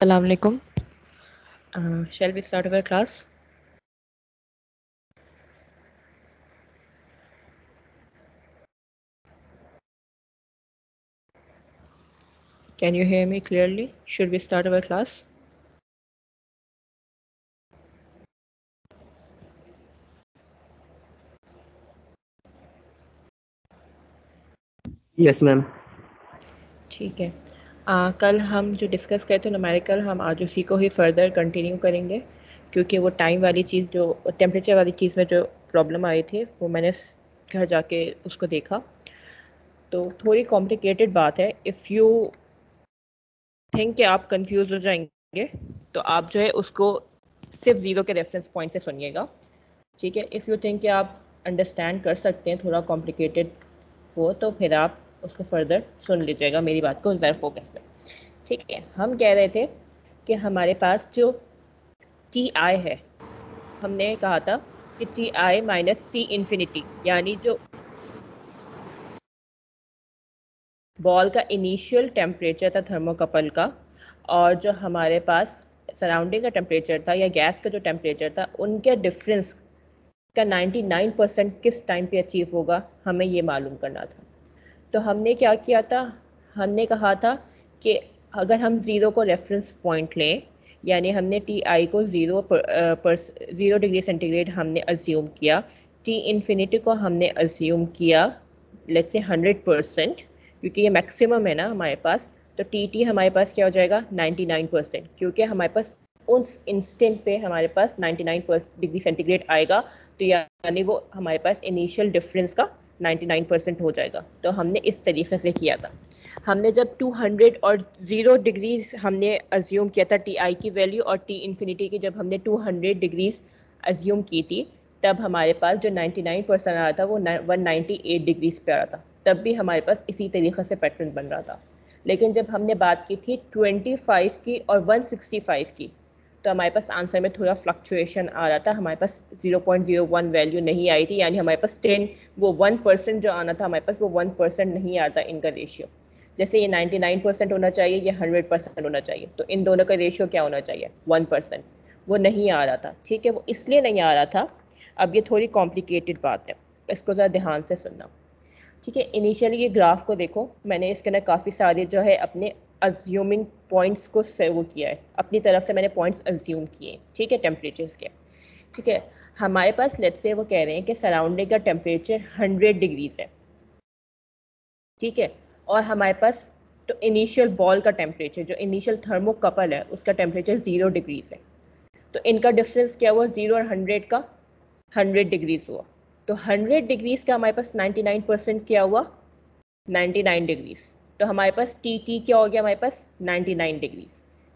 Assalamu alaikum. Uh, shall we start our class? Can you hear me clearly? Should we start our class? Yes ma'am ठीक है आ, कल हम जो discuss करते थे नुमेरिकल हम आज उसी को ही फर्दर कंटिन्यू करेंगे क्योंकि वो टाइम वाली चीज़ जो टेम्परेचर वाली चीज़ में जो प्रॉब्लम आई थी वो मैंने घर जाके उसको देखा। तो थोड़ी कॉम्प्लिकेटेड बात है। इफ़ यू थिंक कि आप कंफ्यूज हो जाएँगे तो आप जो है उसको सिर्फ़ ज़ीरो के रेफरेंस पॉइंट से सुनिएगा। ठीक है? इफ़ यू थिंक कि आप अंडरस्टैंड कर सकते हैं थोड़ा कॉम्प्लिकेटेड हो तो फिर आप उसको फर्दर सुन लीजिएगा, मेरी बात को ज़रा फोकस में ठीक है, हम कह रहे थे कि हमारे पास जो टी आई है, हमने कहा था कि T I minus T infinity यानी जो बॉल का इनिशियल टेम्परेचर था थर्मोकपल का, और जो हमारे पास सराउंडिंग का टेम्परेचर था या गैस का जो टेम्परेचर था, उनके डिफरेंस का 99 परसेंट किस टाइम पे अचीव होगा, हमें ये मालूम करना था। तो हमने क्या किया था? हमने कहा था कि अगर हम ज़ीरो को रेफरेंस पॉइंट लें, यानी हमने टी आई को ज़ीरो ज़ीरो डिग्री सेंटीग्रेड हमने अज्यूम किया टी इन्फिनिटी को हमने अज्यूम किया लेट्स से हंड्रेड परसेंट क्योंकि ये मैक्सिमम है ना हमारे पास तो टी टी हमारे पास क्या हो जाएगा? नाइन्टी नाइन परसेंट क्योंकि हमारे पास उस इंस्टेंट पे हमारे पास 99 डिग्री सेंटीग्रेड आएगा तो यानी वो हमारे पास इनिशियल डिफरेंस का 99 परसेंट हो जाएगा। तो हमने इस तरीके से किया था। हमने जब 200 और ज़ीरो डिग्री हमने अज्यूम किया था टी आई की वैल्यू और टी इन्फिनिटी की, जब हमने 200 डिग्रीज अज्यूम की थी, तब हमारे पास जो 99 परसेंट आ रहा था, वो 198 डिग्रीज पे आ रहा था। तब भी हमारे पास इसी तरीके से पैटर्न बन रहा था। लेकिन जब हमने बात की थी 25 की और 165 की तो हमारे पास आंसर में थोड़ा फ्लक्चुएशन आ रहा था। हमारे पास 0.01 वैल्यू नहीं आई थी, यानी हमारे पास 10 वो 1 परसेंट जो आना था, हमारे पास वो 1 परसेंट नहीं आता इनका रेशियो जैसे ये 99 परसेंट होना चाहिए, ये 100 परसेंट होना चाहिए। तो इन दोनों का रेशियो क्या होना चाहिए? 1 परसेंट वो नहीं आ रहा था, ठीक है? वो इसलिए नहीं आ रहा था। अब ये थोड़ी कॉम्प्लिकेटेड बात है। इसको ज़रा ध्यान से सुनना। ठीक है? इनिशियली ये ग्राफ को देखो। मैंने इसके अंदर काफ़ी सारे जो है अपने अज्यूमिंग पॉइंट्स को वो किया है। अपनी तरफ़ से मैंने पॉइंट्स अज्यूम किए ठीक है टेम्परेचर्स के। ठीक है, हमारे पास लेट से वो कह रहे हैं कि सराउंडिंग का टेम्परेचर हंड्रेड डिग्रीज है। ठीक है, और हमारे पास तो इनिशियल बॉल का टेम्परेचर जो इनिशियल थर्मोकपल है, उसका टेम्परेचर ज़ीरो डिग्रीज है। तो इनका डिफरेंस क्या हुआ? ज़ीरो और हंड्रेड का हंड्रेड डिग्रीज हुआ। तो हंड्रेड डिग्रीज का हमारे पास नाइन्टी नाइन परसेंट क्या हुआ? नाइन्टी नाइन डिग्रीज़ तो हमारे पास टी टी क्या हो गया? हमारे पास 99 डिग्रीज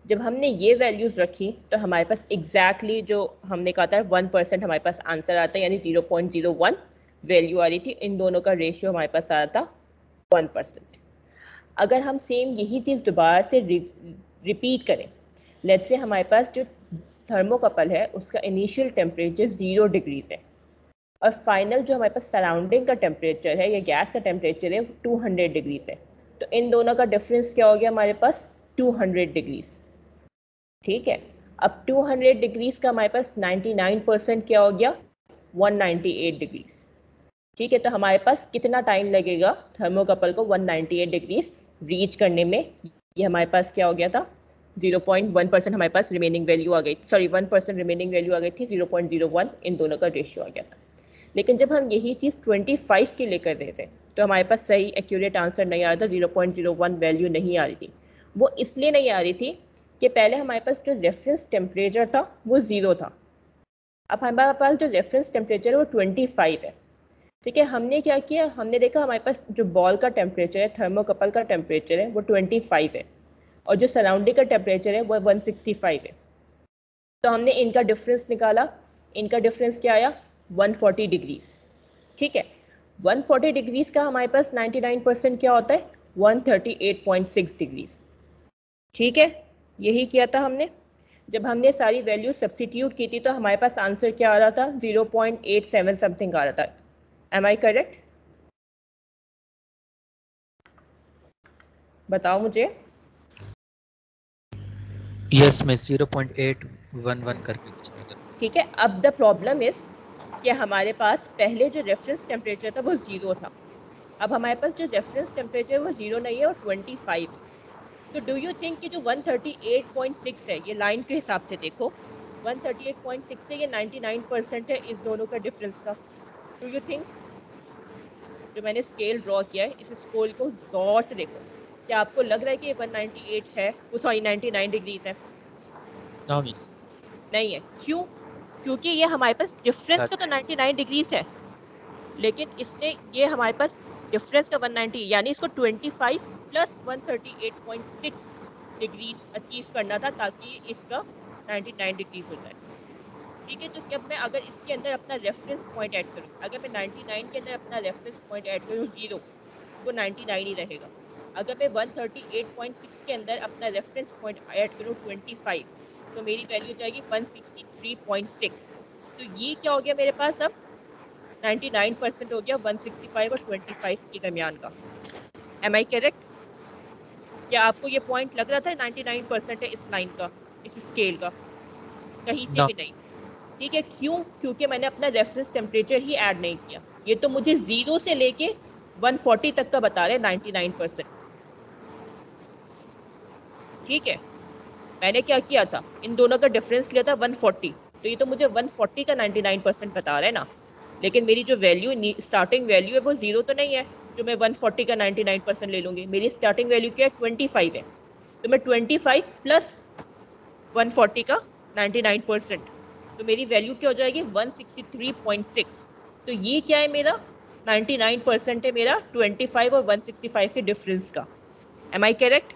जब हमने ये वैल्यूज़ रखी तो हमारे पास एग्जैक्टली exactly जो हमने कहा था वन परसेंट हमारे पास आंसर आता है, यानी zero point zero one value आ रही थी। इन दोनों का रेशियो हमारे पास आ रहा था वन परसेंट अगर हम सेम यही चीज़ दोबारा से रिपीट करें लेट से हमारे पास जो थर्मोकपल है, उसका इनिशियल टेम्परेचर ज़ीरो डिग्रीज है। और फाइनल जो हमारे पास सराउंडिंग का टेम्परेचर है, या गैस का टेम्परेचर है टू हंड्रेड डिग्रीज है। तो इन दोनों का डिफरेंस क्या हो गया हमारे पास? 200 डिग्रीज ठीक है? अब 200 डिग्रीज का हमारे पास 99 परसेंट क्या हो गया? 198 डिग्रीज ठीक है? तो हमारे पास कितना टाइम लगेगा थर्मोकपल को 198 डिग्रीज रीच करने में? ये हमारे पास क्या हो गया था? 0.1 परसेंट हमारे पास रिमेनिंग वैल्यू आ गई सॉरी 1 परसेंट रिमेनिंग वैल्यू आ गई थी। 0.01 इन दोनों का रेशियो आ गया था। लेकिन जब हम यही चीज़ 25 के लेकर रहे थे तो हमारे पास सही एक्यूरेट आंसर नहीं आ रहा था zero point zero one value नहीं आ रही थी। वो इसलिए नहीं आ रही थी कि पहले हमारे पास जो रेफरेंस टेम्परेचर था, वो ज़ीरो था। अब हमारे पास जो रेफरेंस टेम्परेचर है, वो ट्वेंटी फाइव है। ठीक है, हमने क्या किया? हमने देखा हमारे पास जो बॉल का टेम्परेचर है थर्मोकपल का टेम्परेचर है, वो ट्वेंटी फाइव है। और जो सराउंडिंग का टेम्परेचर है, वो वन सिक्सटी फाइव है। तो हमने इनका डिफरेंस निकाला। इनका डिफरेंस क्या आया? वन फोर्टी डिग्रीज ठीक है 140 डिग्रीज का हमारे पास 99 परसेंट क्या होता है? 138.6 डिग्रीज ठीक है? यही किया था हमने। जब हमने सारी वैल्यू सब्सिट्यूट की थी तो हमारे पास आंसर क्या आ रहा था? 0.87 समथिंग आ रहा था। एम आई करेक्ट बताओ मुझे। यस मैं 0.811 करके ठीक है? अब द प्रॉब्लम इज़ कि हमारे पास पहले जो रेफरेंस टेम्परेचर था वो ज़ीरो था। अब हमारे पास जो रेफरेंस टेम्परेचर वो ज़ीरो नहीं है और ट्वेंटी फाइव तो डू यू थिंक कि जो 138.6 है ये लाइन के हिसाब से देखो 138.6 से ये 99 परसेंट है इस दोनों का डिफरेंस का। डू यू थिंक जो मैंने स्केल ड्रॉ किया है इस स्कोल को गौर से देखो। क्या आपको लग रहा है कि ये 198 है? वो सॉरी 99 डिग्रीज है। नहीं है। क्यों? क्योंकि ये हमारे पास डिफरेंस का तो 99 डिग्रीज है। लेकिन इसने ये हमारे पास डिफरेंस का 190 यानी इसको 25 प्लस 138.6 डिग्रीज अचीव करना था ताकि इसका 99 डिग्री हो जाए। ठीक है तो जब मैं अगर इसके अंदर अपना रेफरेंस पॉइंट ऐड करूँ अगर मैं 99 के अंदर अपना रेफरेंस पॉइंट ऐड करूँ ज़ीरो तो 99 ही रहेगा। अगर मैं 138.6 के अंदर अपना रेफरेंस पॉइंट ऐड करूँ 25 तो मेरी वैल्यू जाएगी 163.6 तो ये क्या हो गया मेरे पास अब? 99 परसेंट हो गया 165 और 25 के दरमियान का। एम आई करेक्ट क्या आपको ये पॉइंट लग रहा था? 99 परसेंट है इस लाइन का इस स्केल का। कहीं से. भी नहीं। ठीक है क्यों? क्योंकि मैंने अपना रेफरेंस टेम्परेचर ही ऐड नहीं किया। ये तो मुझे ज़ीरो से लेके 140 तक का बता रहे 99 परसेंट ठीक है? मैंने क्या किया था? इन दोनों का डिफरेंस लिया था 140 तो ये तो मुझे 140 का 99 परसेंट बता रहा है ना? लेकिन मेरी जो वैल्यू स्टार्टिंग वैल्यू है, वो ज़ीरो तो नहीं है, जो मैं 140 का 99 परसेंट ले लूँगी। मेरी स्टार्टिंग वैल्यू क्या है? 25 है। तो मैं 25 प्लस 140 का 99 परसेंट तो मेरी वैल्यू क्या हो जाएगी? 163.6 तो ये क्या है मेरा? 99 परसेंट है मेरा 25 और 165 के डिफरेंस का। एम आई करेक्ट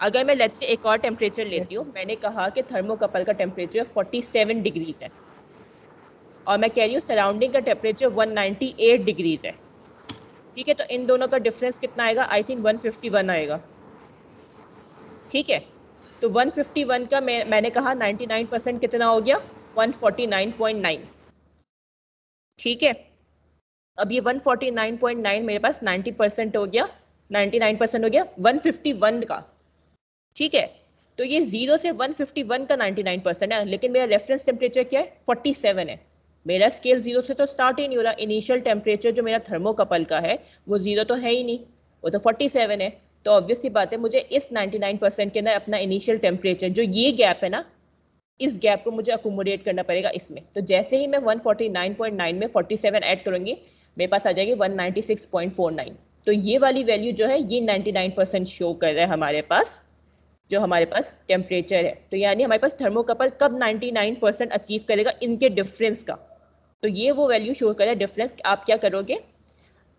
अगर मैं लेट्स से एक और टेम्परेचर लेती हूँ मैंने कहा कि थर्मोकपल का टेम्परेचर 47 डिग्रीज है। और मैं कह रही हूँ सराउंडिंग का टेम्परेचर 198 डिग्रीज है। ठीक है तो इन दोनों का डिफरेंस कितना आएगा? आई थिंक 151 आएगा। ठीक है तो 151 का मैं मैंने कहा 99 परसेंट कितना हो गया? 149.9 ठीक है अब ये 149.9 मेरे पास 90 परसेंट हो गया। 99 परसेंट हो गया 151 का। ठीक है? तो ये ज़ीरो से 151 का 99 परसेंट है, लेकिन मेरा रेफरेंस टेम्परेचर क्या है? 47 है। मेरा स्केल ज़ीरो से तो स्टार्ट ही नहीं हो रहा। इनिशियल टेम्परेचर जो मेरा थर्मोकपल का है, वो ज़ीरो तो है ही नहीं। वो तो 47 है। तो ऑब्वियस सी बात है, मुझे इस 99 परसेंट के अंदर अपना इनिशियल टेम्परेचर जो ये गैप है ना, इस गैप को मुझे अकोमोडेट करना पड़ेगा इसमें। तो जैसे ही मैं 149.9 में 47 ऐड करूँगी, मेरे पास आ जाएगी 196.49 तो ये वाली वैल्यू जो है, ये 99 परसेंट शो कर रहा है हमारे पास। जो हमारे पास टेम्परेचर है। तो यानी हमारे पास थर्मोकपल कब 99 परसेंट अचीव करेगा इनके डिफरेंस का। तो ये वो वैल्यू शो करे डिफरेंस आप क्या करोगे?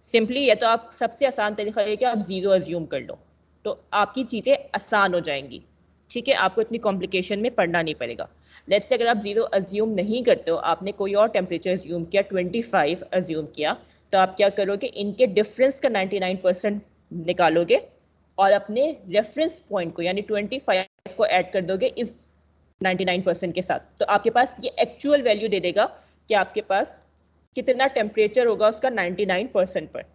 सिंपली या तो आप सबसे आसान तरीका है कि आप ज़ीरो अज्यूम कर लो। तो आपकी चीज़ें आसान हो जाएँगी। ठीक है? आपको इतनी कॉम्प्लिकेशन में पढ़ना नहीं पड़ेगा। लेट्स से अगर आप ज़ीरो अज्यूम नहीं करते हो, आपने कोई और टेम्परेचर अज्यूम किया 25 अज्यूम किया तो आप क्या करोगे? इनके डिफरेंस का 99 परसेंट निकालोगे। और अपने रेफरेंस पॉइंट को, यानी 25 को ऐड कर दोगे इस 99 परसेंट के साथ। तो आपके पास ये एक्चुअल वैल्यू दे देगा कि आपके पास कितना टेम्परेचर होगा उसका 99 परसेंट पर।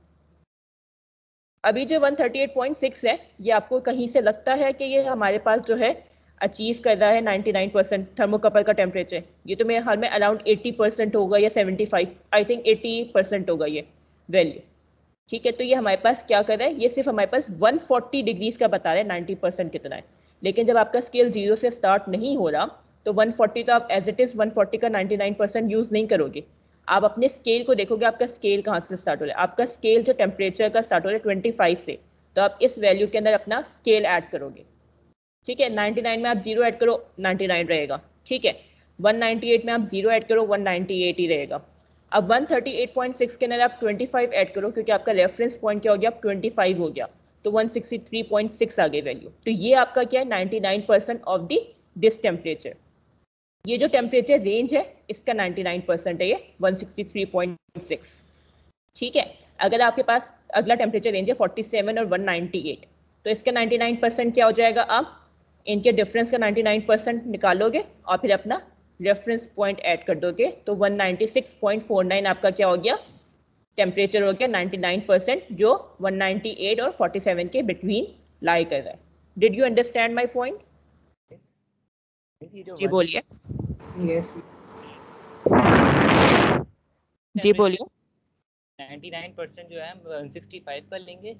अभी जो 138.6 है, ये आपको कहीं से लगता है कि ये हमारे पास जो है अचीव कर रहा है 99 परसेंट थर्मोकपल का टेम्परेचर ये तो मेरे हाल में अराउंड 80 परसेंट होगा या 75 आई थिंक 80 परसेंट होगा ये वैल्यू ठीक है तो ये हमारे पास क्या कर रहा है? ये सिर्फ़ हमारे पास 140 डिग्रीज का बता रहा है 90 परसेंट कितना है लेकिन जब आपका स्केल ज़ीरो से स्टार्ट नहीं हो रहा तो 140 तो आप एज इट इज़ 140 का 99 परसेंट यूज़ नहीं करोगे। आप अपने स्केल को देखोगे, आपका स्केल कहाँ से स्टार्ट हो रहा है? आपका स्केल जो टेम्परेचर का स्टार्ट हो रहा है ट्वेंटी से तो आप इस वैल्यू के अंदर अपना स्केल ऐड करोगे। ठीक है, नाइन्टी नाइन में आप ज़ीरो ऐड करो, नाइन्टी नाइन रहेगा। ठीक है, वन नाइन्टी एट में आप ज़ीरो ऐड करो, वन नाइन्टी एट ही रहेगा। अब one thirty eight point six के अंदर आप ट्वेंटी फाइव ऐड करो, क्योंकि आपका रेफरेंस पॉइंट क्या हो गया? ट्वेंटी फाइव हो गया। तो one sixty three point six आ गई वैल्यू तो ये आपका क्या है? Ninety nine percent of the this temperature ये जो टेम्परेचर रेंज है, इसका 99 परसेंट है ये 163.6 ठीक है? अगर आपके पास अगला टेम्परेचर रेंज है 47 और 198 तो इसका 99 परसेंट क्या हो जाएगा? आप इनके डिफरेंस का 99 परसेंट निकालोगे और फिर अपना रेफरेंस पॉइंट ऐड कर दोगे तो 196.49 आपका क्या हो गया? टेम्परेचर हो गया 99 परसेंट जो 198 और 47 के बिटवीन लाई कर रहा है। Did you understand my point जी बोलिए। यस जी बोलिए। 99% जो है 165 पर लेंगे।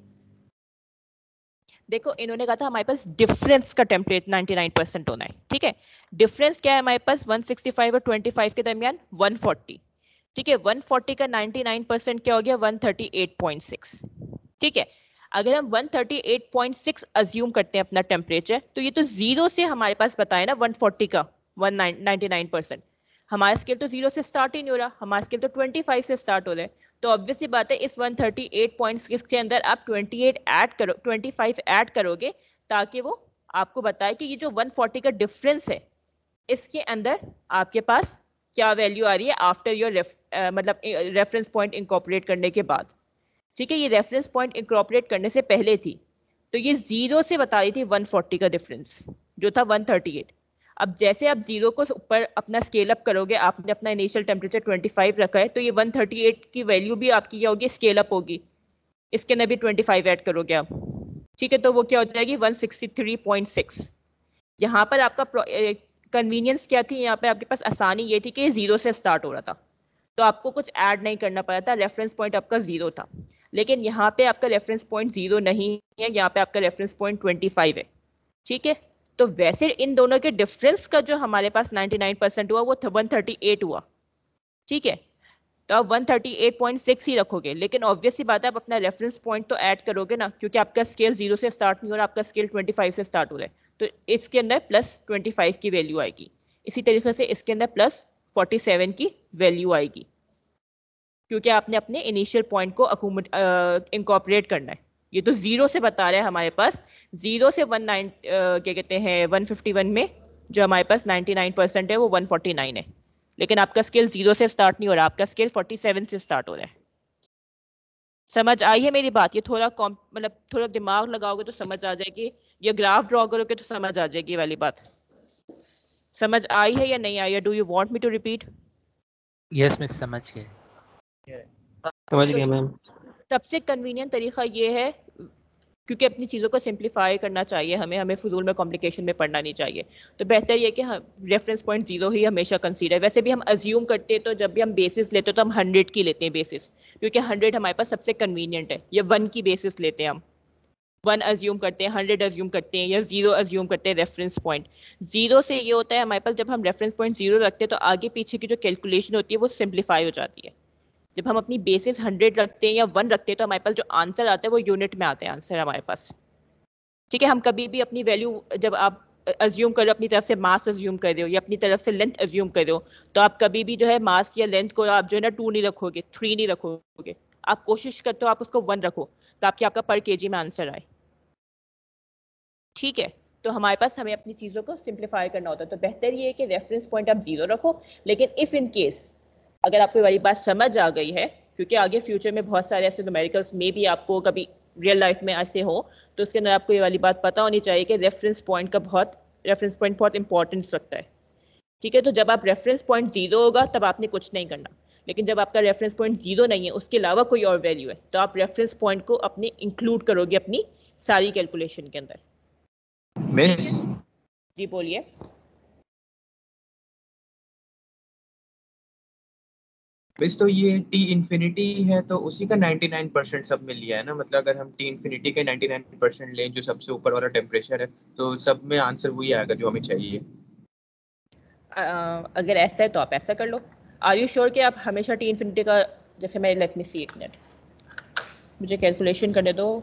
देखो, इन्होंने कहा था हमारे पास डिफरेंस का टेम्परेचर 99 परसेंट होना है, ठीक है? डिफरेंस क्या है हमारे पास? 165 और 25 के दरमियान 140 ठीक है? 140 का 99 परसेंट क्या हो गया? 138.6 ठीक है? अगर हम 138.6 अज्यूम करते हैं अपना टेम्परेचर तो ये तो ज़ीरो से हमारे पास बताए ना 140 का 199 परसेंट हमारा स्केल तो ज़ीरो से स्टार्ट ही नहीं हो रहा, हमारा स्केल तो 25 से स्टार्ट हो रहा है। तो ऑब्वियसली बात है, इस 138.6 के अंदर आप 28 ऐड करो 25 ऐड करोगे ताकि वो आपको बताए कि ये जो 140 का डिफरेंस है, इसके अंदर आपके पास क्या वैल्यू आ रही है आफ्टर योर मतलब रेफरेंस पॉइंट इंकॉपरेट करने के बाद। ठीक है, ये रेफरेंस पॉइंट इंकॉपरेट करने से पहले थी तो ये ज़ीरो से बता रही थी 140 का डिफरेंस जो था 138 अब जैसे आप ज़ीरो को ऊपर अपना स्केल अप करोगे, आपने अपना इनिशियल टेम्परेचर 25 रखा है तो ये 138 की वैल्यू भी आपकी क्या होगी? स्केल अप होगी। इसके अंदर भी 25 ऐड करोगे आप। ठीक है तो वो क्या हो जाएगी? 163.6 यहाँ पर आपका कन्वीनियंस क्या थी? यहाँ पे आपके पास आसानी ये थी कि ज़ीरो से स्टार्ट हो रहा था। तो आपको कुछ ऐड नहीं करना पड़ा था रेफरेंस पॉइंट आपका ज़ीरो था। लेकिन यहाँ पे आपका रेफरेंस पॉइंट ज़ीरो नहीं है, यहाँ पे आपका रेफरेंस पॉइंट 25 है। ठीक है? तो वैसे इन दोनों के डिफरेंस का जो हमारे पास 99 परसेंट हुआ, वो 138 हुआ। ठीक है? तो आप 138.6 ही रखोगे। लेकिन ऑब्वियसली बात है, आप अपना रेफरेंस पॉइंट तो ऐड करोगे ना, क्योंकि आपका स्केल ज़ीरो से स्टार्ट नहीं हो रहा, आपका स्केल 25 से स्टार्ट हो रहा है। तो इसके अंदर प्लस 25 की वैल्यू आएगी। इसी तरीके से इसके अंदर प्लस 47 की वैल्यू आएगी। क्योंकि आपने अपने इनिशियल पॉइंट को इंकॉपरेट करना है। ये तो ज़ीरो से बता रहे हैं हमारे पास। ज़ीरो से वन नाइन क्या कहते हैं वन फिफ्टी वन में जो हमारे पास नाइन्टी नाइन परसेंट है वो वन फोर्टी नाइन है। लेकिन आपका स्केल ज़ीरो से स्टार्ट नहीं हो रहा आपका स्केल फोर्टी सेवन से स्टार्ट हो रहा है। समझ आई है मेरी बात? ये थोड़ा कॉम मतलब थोड़ा दिमाग लगाओगे तो समझ आ जाएगी। ये ग्राफ ड्रॉ करोगे तो समझ आ जाएगी वाली बात। समझ आई है या नहीं आई है? Do you want me to repeat yes miss समझ गए। समझ गया मैम सबसे कन्वीनियंट तरीका ये है, क्योंकि अपनी चीज़ों को सिंप्लीफाई करना चाहिए, हमें हमें फजूल में कॉम्प्लिकेशन में पढ़ना नहीं चाहिए। तो बेहतर ये कि हम रेफरेंस पॉइंट ज़ीरो ही हमेशा कंसीडर वैसे भी हम अज्यूम करते हैं तो जब भी हम बेसिस लेते हैं तो हम हंड्रेड की लेते हैं बेसिस क्योंकि हंड्रेड हमारे पास सबसे कन्वीनियंट है, या वन की बेसिस लेते हैं हम। वन अज्यूम करते हैं हंड्रेड अज्यूम करते हैं, या ज़ीरो अज्यूम करते हैं रेफरेंस पॉइंट ज़ीरो से ये होता है, हमारे पास जब हम रेफरेंस पॉइंट ज़ीरो रखते हैं तो आगे पीछे की जो कैलकुलेशन होती है वो सिंप्लीफाई हो जाती है। जब हम अपनी बेसिस हंड्रेड रखते हैं या वन रखते हैं तो हमारे पास जो आंसर आता है, वो यूनिट में आते हैं आंसर हमारे पास। ठीक है? हम कभी भी अपनी वैल्यू जब आप अज्यूम कर अपनी तरफ़ से मास अज्यूम कर रहे हो या अपनी तरफ़ से लेंथ अज्यूम कर रहे हो तो आप कभी भी जो है मास या लेंथ को आप जो है ना टू नहीं रखोगे थ्री नहीं रखोगे। आप कोशिश करते हो आप उसको वन रखो, ताकि आपका पर के में आंसर आए। ठीक है? तो हमारे पास हमें अपनी चीज़ों को सिंप्लीफाई करना होता है। तो बेहतर ये है कि रेफरेंस पॉइंट आप ज़ीरो रखो, लेकिन इफ़ इन केस अगर आपको वाली बात समझ आ गई है क्योंकि आगे फ्यूचर में बहुत सारे ऐसे न्यूमेरिकल्स में भी आपको कभी रियल लाइफ में ऐसे हो तो उसके अंदर आपको ये वाली बात पता होनी चाहिए कि रेफरेंस पॉइंट का बहुत रेफरेंस पॉइंट बहुत इंपॉर्टेंस रखता है। ठीक है तो जब आप रेफरेंस पॉइंट ज़ीरो होगा तब आपने कुछ नहीं करना। लेकिन जब आपका रेफरेंस पॉइंट ज़ीरो नहीं है उसके अलावा कोई और वैल्यू है तो आप रेफरेंस पॉइंट को अपने इंक्लूड करोगे अपनी सारी कैलकुलेशन के अंदर। मिस जी बोलिए। मिस तो ये टी इन्फिनिटी है तो उसी का 99 परसेंट सब में लिया है ना? मतलब अगर हम टी इन्फिनिटी के 99 परसेंट लें जो सबसे ऊपर वाला टेम्परेचर है तो सब में आंसर वही आएगा जो हमें चाहिए। uh, अगर ऐसा है तो आप ऐसा कर लो। आर यू श्योर कि आप हमेशा टी इन्फिनिटी का जैसे मैं लेट मी सी एक मिनट मुझे कैलकुलेशन करने दो।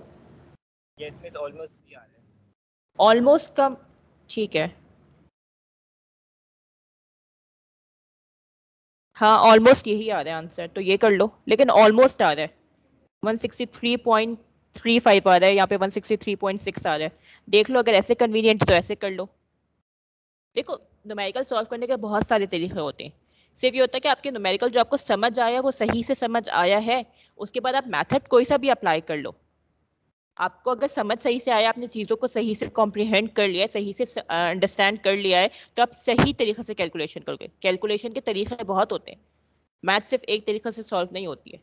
यस मिस ऑलमोस्ट आ रहा है। ऑलमोस्ट कम ठीक है। हाँ ऑलमोस्ट यही आ रहा है आंसर तो ये कर लो, लेकिन ऑलमोस्ट आ रहा है। 163.35 आ रहा है, यहाँ पे 163.6 आ रहा है। देख लो, अगर ऐसे कन्वीनियंट तो ऐसे कर लो। देखो न्यूमेरिकल सॉल्व करने के बहुत सारे तरीके होते हैं। सिर्फ़ ये होता है कि आपके नोमेरिकल जो आपको समझ आया, वो सही से समझ आया है, उसके बाद आप मैथड कोई सा भी अप्लाई कर लो। आपको अगर समझ सही से आया, आपने चीज़ों को सही से कॉम्प्रिहेंड कर लिया है, सही से अंडरस्टैंड कर लिया है तो आप सही तरीके से कैलकुलेशन करोगे। कैलकुलेशन के तरीके बहुत होते हैं। मैथ सिर्फ़ एक तरीके से सॉल्व नहीं होती है।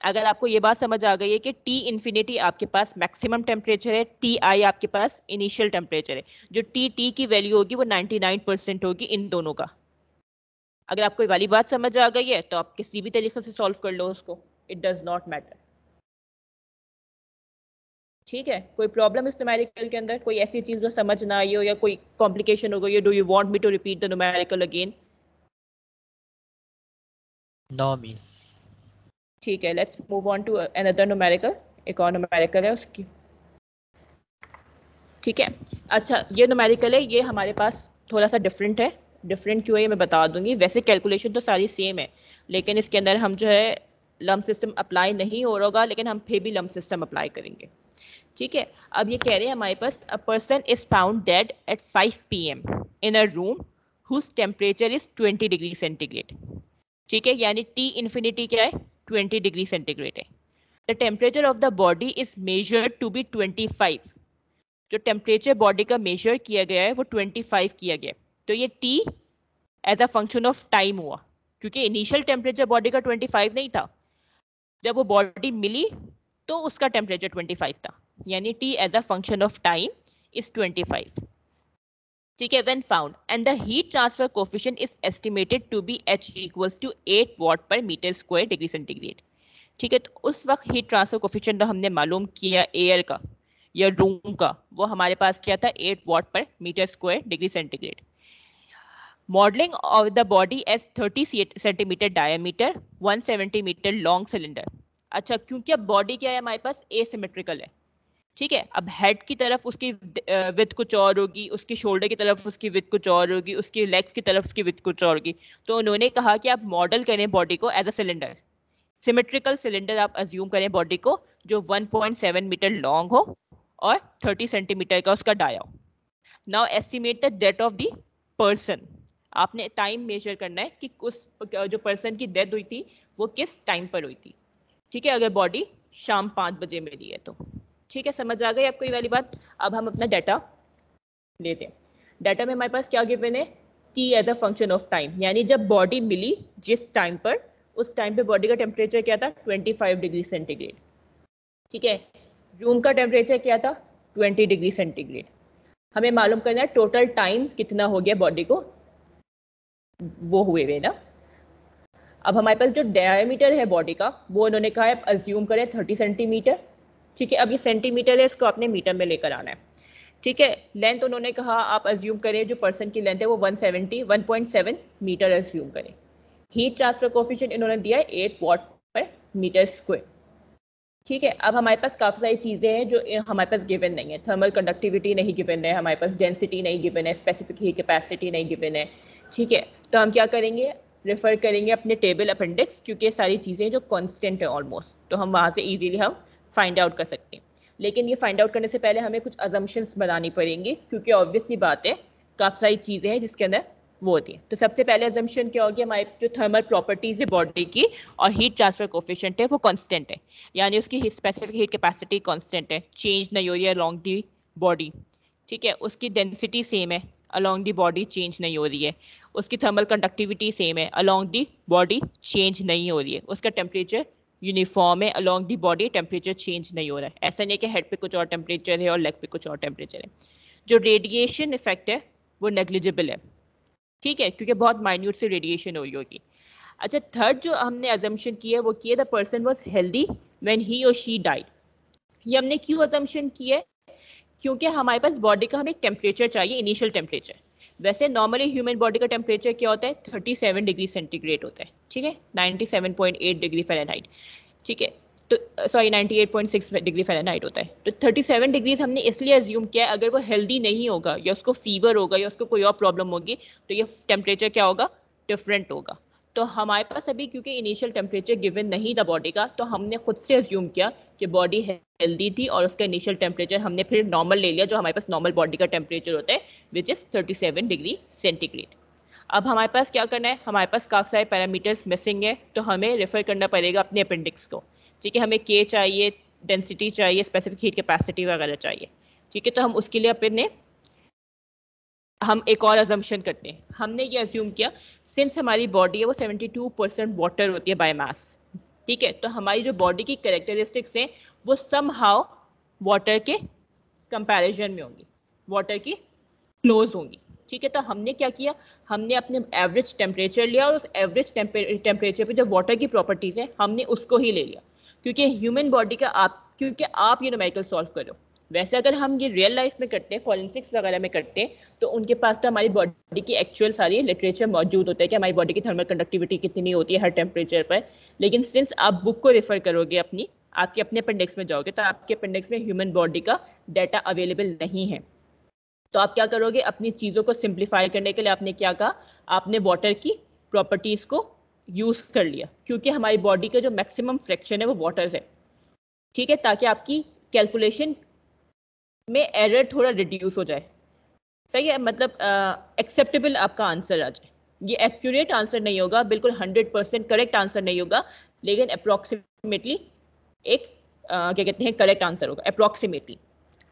अगर आपको ये बात समझ आ गई है कि टी इन्फिनिटी आपके पास मैक्सिमम टेम्परेचर है टी आई आपके पास इनिशियल टेम्परेचर है। जो टी टी की वैल्यू होगी वो 99 परसेंट होगी इन दोनों का। अगर आपको वाली बात समझ आ गई है तो आप किसी भी तरीके से सॉल्व कर लो उसको। इट डज नॉट मैटर ठीक है? कोई प्रॉब्लम इस न्यूमेरिकल के अंदर? कोई ऐसी चीज़ जो समझ ना आई हो या कोई कॉम्प्लिकेशन हो गई do you want me to repeat the numerical again no miss ठीक है let's move on to another numerical एक और न्यूमेरिकल है उसकी। ठीक है? अच्छा ये न्यूमेरिकल है ये हमारे पास थोड़ा सा डिफरेंट है। डिफरेंट क्यों है ये मैं बता दूँगी। वैसे कैलकुलेशन तो सारी सेम है लेकिन इसके अंदर हम जो है लम सिस्टम अप्लाई नहीं हो रहा होगा लेकिन हम फिर भी लम सिस्टम अप्लाई करेंगे। ठीक है? अब ये कह रहे हैं हमारे पास a person is found dead at 5 PM in a room whose temperature is 20 degree centigrade ठीक है? यानी टी इन्फिनिटी क्या है? 20 डिग्री सेंटीग्रेड है। The temperature of the body is measured to be 25 जो टेम्परेचर बॉडी का मेजर किया गया है, वो 25 किया गया तो ये T as a function of time हुआ। क्योंकि इनिशियल टेम्परेचर बॉडी का 25 नहीं था। जब वो बॉडी मिली तो उसका टेम्परेचर 25 था। यानी T as a function of time is 25 ठीक है when found and the heat transfer coefficient is estimated to be H equals to 8 watt per metre square degree centigrade ठीक है तो उस वक्त हीट ट्रांसफ़र कोफिशिएंट हमने मालूम किया एयर का, या रूम का. वो हमारे पास क्या था? 8 watt per metre square degree centigrade modelling of the body as 30 centimetre diameter 170 metre long cylinder अच्छा क्योंकि अब बॉडी क्या है हमारे पास? एसिमेट्रिकल है. ठीक है? अब हेड की तरफ़ उसकी विथ कुछ और होगी, उसकी शोल्डर की तरफ़ उसकी विथ कुछ और होगी, उसकी लेग्स की तरफ़ उसकी विथ कुछ और होगी। तो उन्होंने कहा कि आप मॉडल करें बॉडी को as a cylinder symmetrical cylinder आप अज्यूम करें बॉडी को, जो 1.7 मीटर लॉन्ग हो और 30 सेंटीमीटर का उसका डाया हो। Now estimate the death of the person आपने टाइम मेजर करना है कि उस जो पर्सन की डेथ हुई थी, वो किस टाइम पर हुई थी। ठीक है? अगर बॉडी शाम पाँच बजे मिली है तो। ठीक है, समझ आ गई आपको ये वाली बात? अब हम अपना डाटा लेते हैं। डाटा में हमारे पास क्या गिवन है? T as a function of time यानी जब बॉडी मिली, जिस टाइम पर, उस टाइम पे बॉडी का टेम्परेचर क्या था? 25 डिग्री सेंटीग्रेड ठीक है? रूम का टेम्परेचर क्या था? 20 डिग्री सेंटीग्रेड हमें मालूम करना है टोटल टाइम कितना हो गया बॉडी को? वो हुए हुए ना? अब हमारे पास जो डायमीटर है बॉडी का, वो उन्होंने कहा है अज्यूम करें थर्टी सेंटीमीटर ठीक है, अब ये सेंटीमीटर है, इसको आपने मीटर में लेकर आना है। ठीक है लेंथ उन्होंने कहा, आप अज्यूम करें, जो पर्सन की लेंथ है, वो 170 1.7 मीटर अज्यूम करें। हीट ट्रांसफ़र कोफिशिएंट इन्होंने दिया है eight watt per metre square ठीक है, अब हमारे पास काफ़ी सारी चीज़ें हैं, जो हमारे पास गिवन नहीं है। थर्मल कंडक्टिविटी नहीं गिवन है, हमारे पास डेंसिटी नहीं गिवन है स्पेसिफिक हीट कैपेसिटी नहीं गिवन है। ठीक है तो हम क्या करेंगे? रेफर करेंगे अपने टेबल अपेंडिक्स क्योंकि सारी चीज़ें जो कॉन्स्टेंट है ऑलमोस्ट तो हम वहाँ से ईजिली हम फाइंड आउट कर सकते हैं। लेकिन ये फाइंड आउट करने से पहले हमें कुछ अजम्पन्स बनानी पड़ेंगी, क्योंकि ऑब्वियसली बात है, काफ़ी सारी चीज़ें हैं जिसके अंदर वो होती है। तो सबसे पहले एजम्पन क्या होगी हमारे जो थर्मल प्रॉपर्टीज़ है बॉडी की और हीट ट्रांसफ़र कोफिशेंट है, वो कांस्टेंट है। यानी उसकी स्पेसिफिक हीट कैपेसिटी कांस्टेंट है। चेंज नहीं हो रही है अलॉन्ग दी बॉडी ठीक है, उसकी डेंसिटी सेम है अलॉन्ग दी बॉडी चेंज नहीं हो रही है। उसकी थर्मल कंडक्टिविटी सेम है अलॉन्ग दी बॉडी चेंज नहीं हो रही है। उसका टेम्परेचर यूनिफॉर्म है along the body temperature change नहीं हो रहा है। ऐसा नहीं कि हेड पे कुछ और टेम्परेचर है और लेग पे कुछ और टेम्परेचर है। जो रेडिएशन इफ़ेक्ट है, वो नेग्लिजिबल है। ठीक है? क्योंकि बहुत माइन्यूट से रेडिएशन हो रही होगी। अच्छा थर्ड जो हमने अजम्पन की है, वो किया the person was healthy when he और शी डाइड ये हमने क्यों अजम्पन की है? क्योंकि हमारे पास बॉडी का हमें टेम्परेचर चाहिए इनिशियल टेम्परेचर वैसे नॉर्मली ह्यूमन बॉडी का टेम्परेचर क्या होता है? 37 डिग्री सेंटीग्रेड होता है, ठीक है? 97.8 डिग्री फ़ारेनहाइट ठीक है? तो सॉरी 98.6 डिग्री फ़ारेनहाइट होता है। तो 37 डिग्रीज हमने इसलिए एज्यूम किया अगर वो हेल्दी नहीं होगा, या उसको फीवर होगा, या उसको कोई और प्रॉब्लम होगी तो ये टेम्परेचर क्या होगा? डिफरेंट होगा। तो हमारे पास अभी क्योंकि इनिशियल टेम्परेचर गिवन नहीं था बॉडी का तो हमने खुद से अज्यूम किया कि बॉडी हेल्दी थी और उसका इनिशियल टेम्परेचर हमने फिर नॉर्मल ले लिया, जो हमारे पास नॉर्मल बॉडी का टेम्परेचर होता है which is thirty seven degree centigrade अब हमारे पास क्या करना है? हमारे पास काफ़ी सारे पैरामीटर्स मिसिंग है तो हमें रेफर करना पड़ेगा अपने अपेंडिक्स को। ठीक है, हमें के चाहिए डेंसिटी चाहिए स्पेसिफिक हीट कैपेसिटी वगैरह चाहिए। ठीक है तो हम उसके लिए अपने हम एक और अजम्पन करते हैं। हमने ये अज्यूम किया सिंस हमारी बॉडी है, वो 72 परसेंट वाटर होती है बाय मास ठीक है? तो हमारी जो बॉडी की करेक्टरिस्टिक्स हैं, वो सम हाउ वाटर के कंपैरिजन में होंगी। वाटर की क्लोज होंगी। ठीक है? तो हमने क्या किया? हमने अपने एवरेज टेम्परेचर लिया और उस एवरेज टेम्परेचर पे जो वाटर की प्रॉपर्टीज़ हैं, हमने उसको ही ले लिया। क्योंकि ह्यूमन बॉडी का आप, क्योंकि आप ये नोमेरिकल सॉल्व करो वैसे अगर हम ये रियल लाइफ में करते हैं फॉरेंसिक्स वगैरह में करते हैं तो उनके पास तो हमारी बॉडी की एक्चुअल सारी लिटरेचर मौजूद होता है कि हमारी बॉडी की थर्मल कंडक्टिविटी कितनी होती है हर टेम्परेचर पर। लेकिन सिंस आप बुक को रेफर करोगे अपनी, आपके अपने अपेंडिक्स में जाओगे तो आपके अपेंडिक्स में ह्यूमन बॉडी का डाटा अवेलेबल नहीं है। तो आप क्या करोगे, अपनी चीज़ों को सिंप्लीफाई करने के लिए आपने क्या कहा, आपने वाटर की प्रॉपर्टीज़ को यूज़ कर लिया, क्योंकि हमारी बॉडी का जो मैक्सिमम फ्रैक्शन है वो वाटर है। ठीक है, ताकि आपकी कैलकुलेशन में एरर थोड़ा रिड्यूस हो जाए। सही है? मतलब एक्सेप्टेबल uh, आपका आंसर आ जाए। ये एक्यूरेट आंसर नहीं होगा बिल्कुल हंड्रेड परसेंट करेक्ट आंसर नहीं होगा लेकिन अप्रोक्सीमेटली एक आ, क्या कहते हैं करेक्ट आंसर होगा अप्रोक्सीमेटली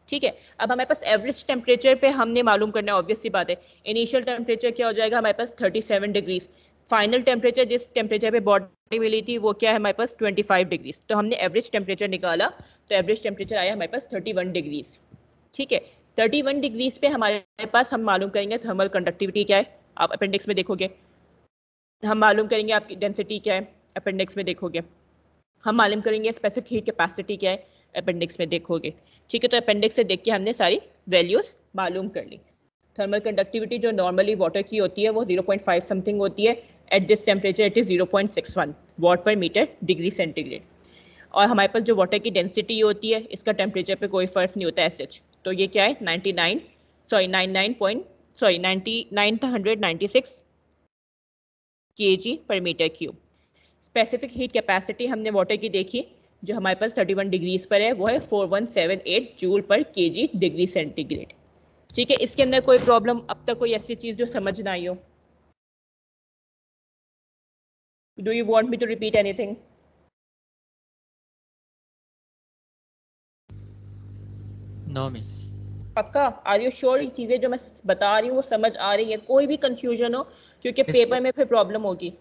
ठीक है? अब हमारे पास एवरेज टेम्परेचर पे हमने मालूम करना है ऑब्वियस सी बात है। इनिशियल टेम्परेचर क्या हो जाएगा? हमारे पास 37 डिग्रीज फाइनल टेम्परेचर जिस टेम्परेचर पे बॉडी मिली थी वो क्या है? हमारे पास 25 डिग्रीज तो हमने एवरेज टेम्परेचर निकाला तो एवरेज टेम्परेचर आया हमारे पास 31 डिग्रीज ठीक है? 31 डिग्रीज पे हमारे पास हम मालूम करेंगे थर्मल कंडक्टिविटी क्या है। आप अपेंडिक्स में देखोगे। हम मालूम करेंगे आपकी डेंसिटी क्या है। अपेंडिक्स में देखोगे। हम मालूम करेंगे स्पेसिफिक हीट कैपेसिटी क्या है। अपेंडिक्स में देखोगे। ठीक है तो अपेंडिक्स से देख के हमने सारी वैल्यूज़ मालूम कर ली। थर्मल कंडक्टिविटी जो नॉर्मली वाटर की होती है, वो 0.5 समथिंग होती है। At this temperature it is 0.61 watt per metre degree centigrade और हमारे पास जो वाटर की डेंसिटी होती है, इसका टेम्परेचर पे कोई फ़र्क नहीं होता है एच तो ये क्या है? 99 sorry 99 point sorry 99 K G per metre cube specific heat capacity हमने वाटर की देखी, जो हमारे पास 31 डिग्रीज पर है, वो है 4178 जूल पर केजी डिग्री सेंटीग्रेड ठीक है, इसके अंदर कोई प्रॉब्लम अब तक कोई ऐसी चीज़ जो समझ ना आई हो? Do you want me to repeat anything no miss पक्का? आर यू श्योर ये चीज़ें जो मैं बता रही हूँ वो समझ आ रही है? कोई भी कंफ्यूजन हो क्योंकि पेपर में फिर प्रॉब्लम होगी।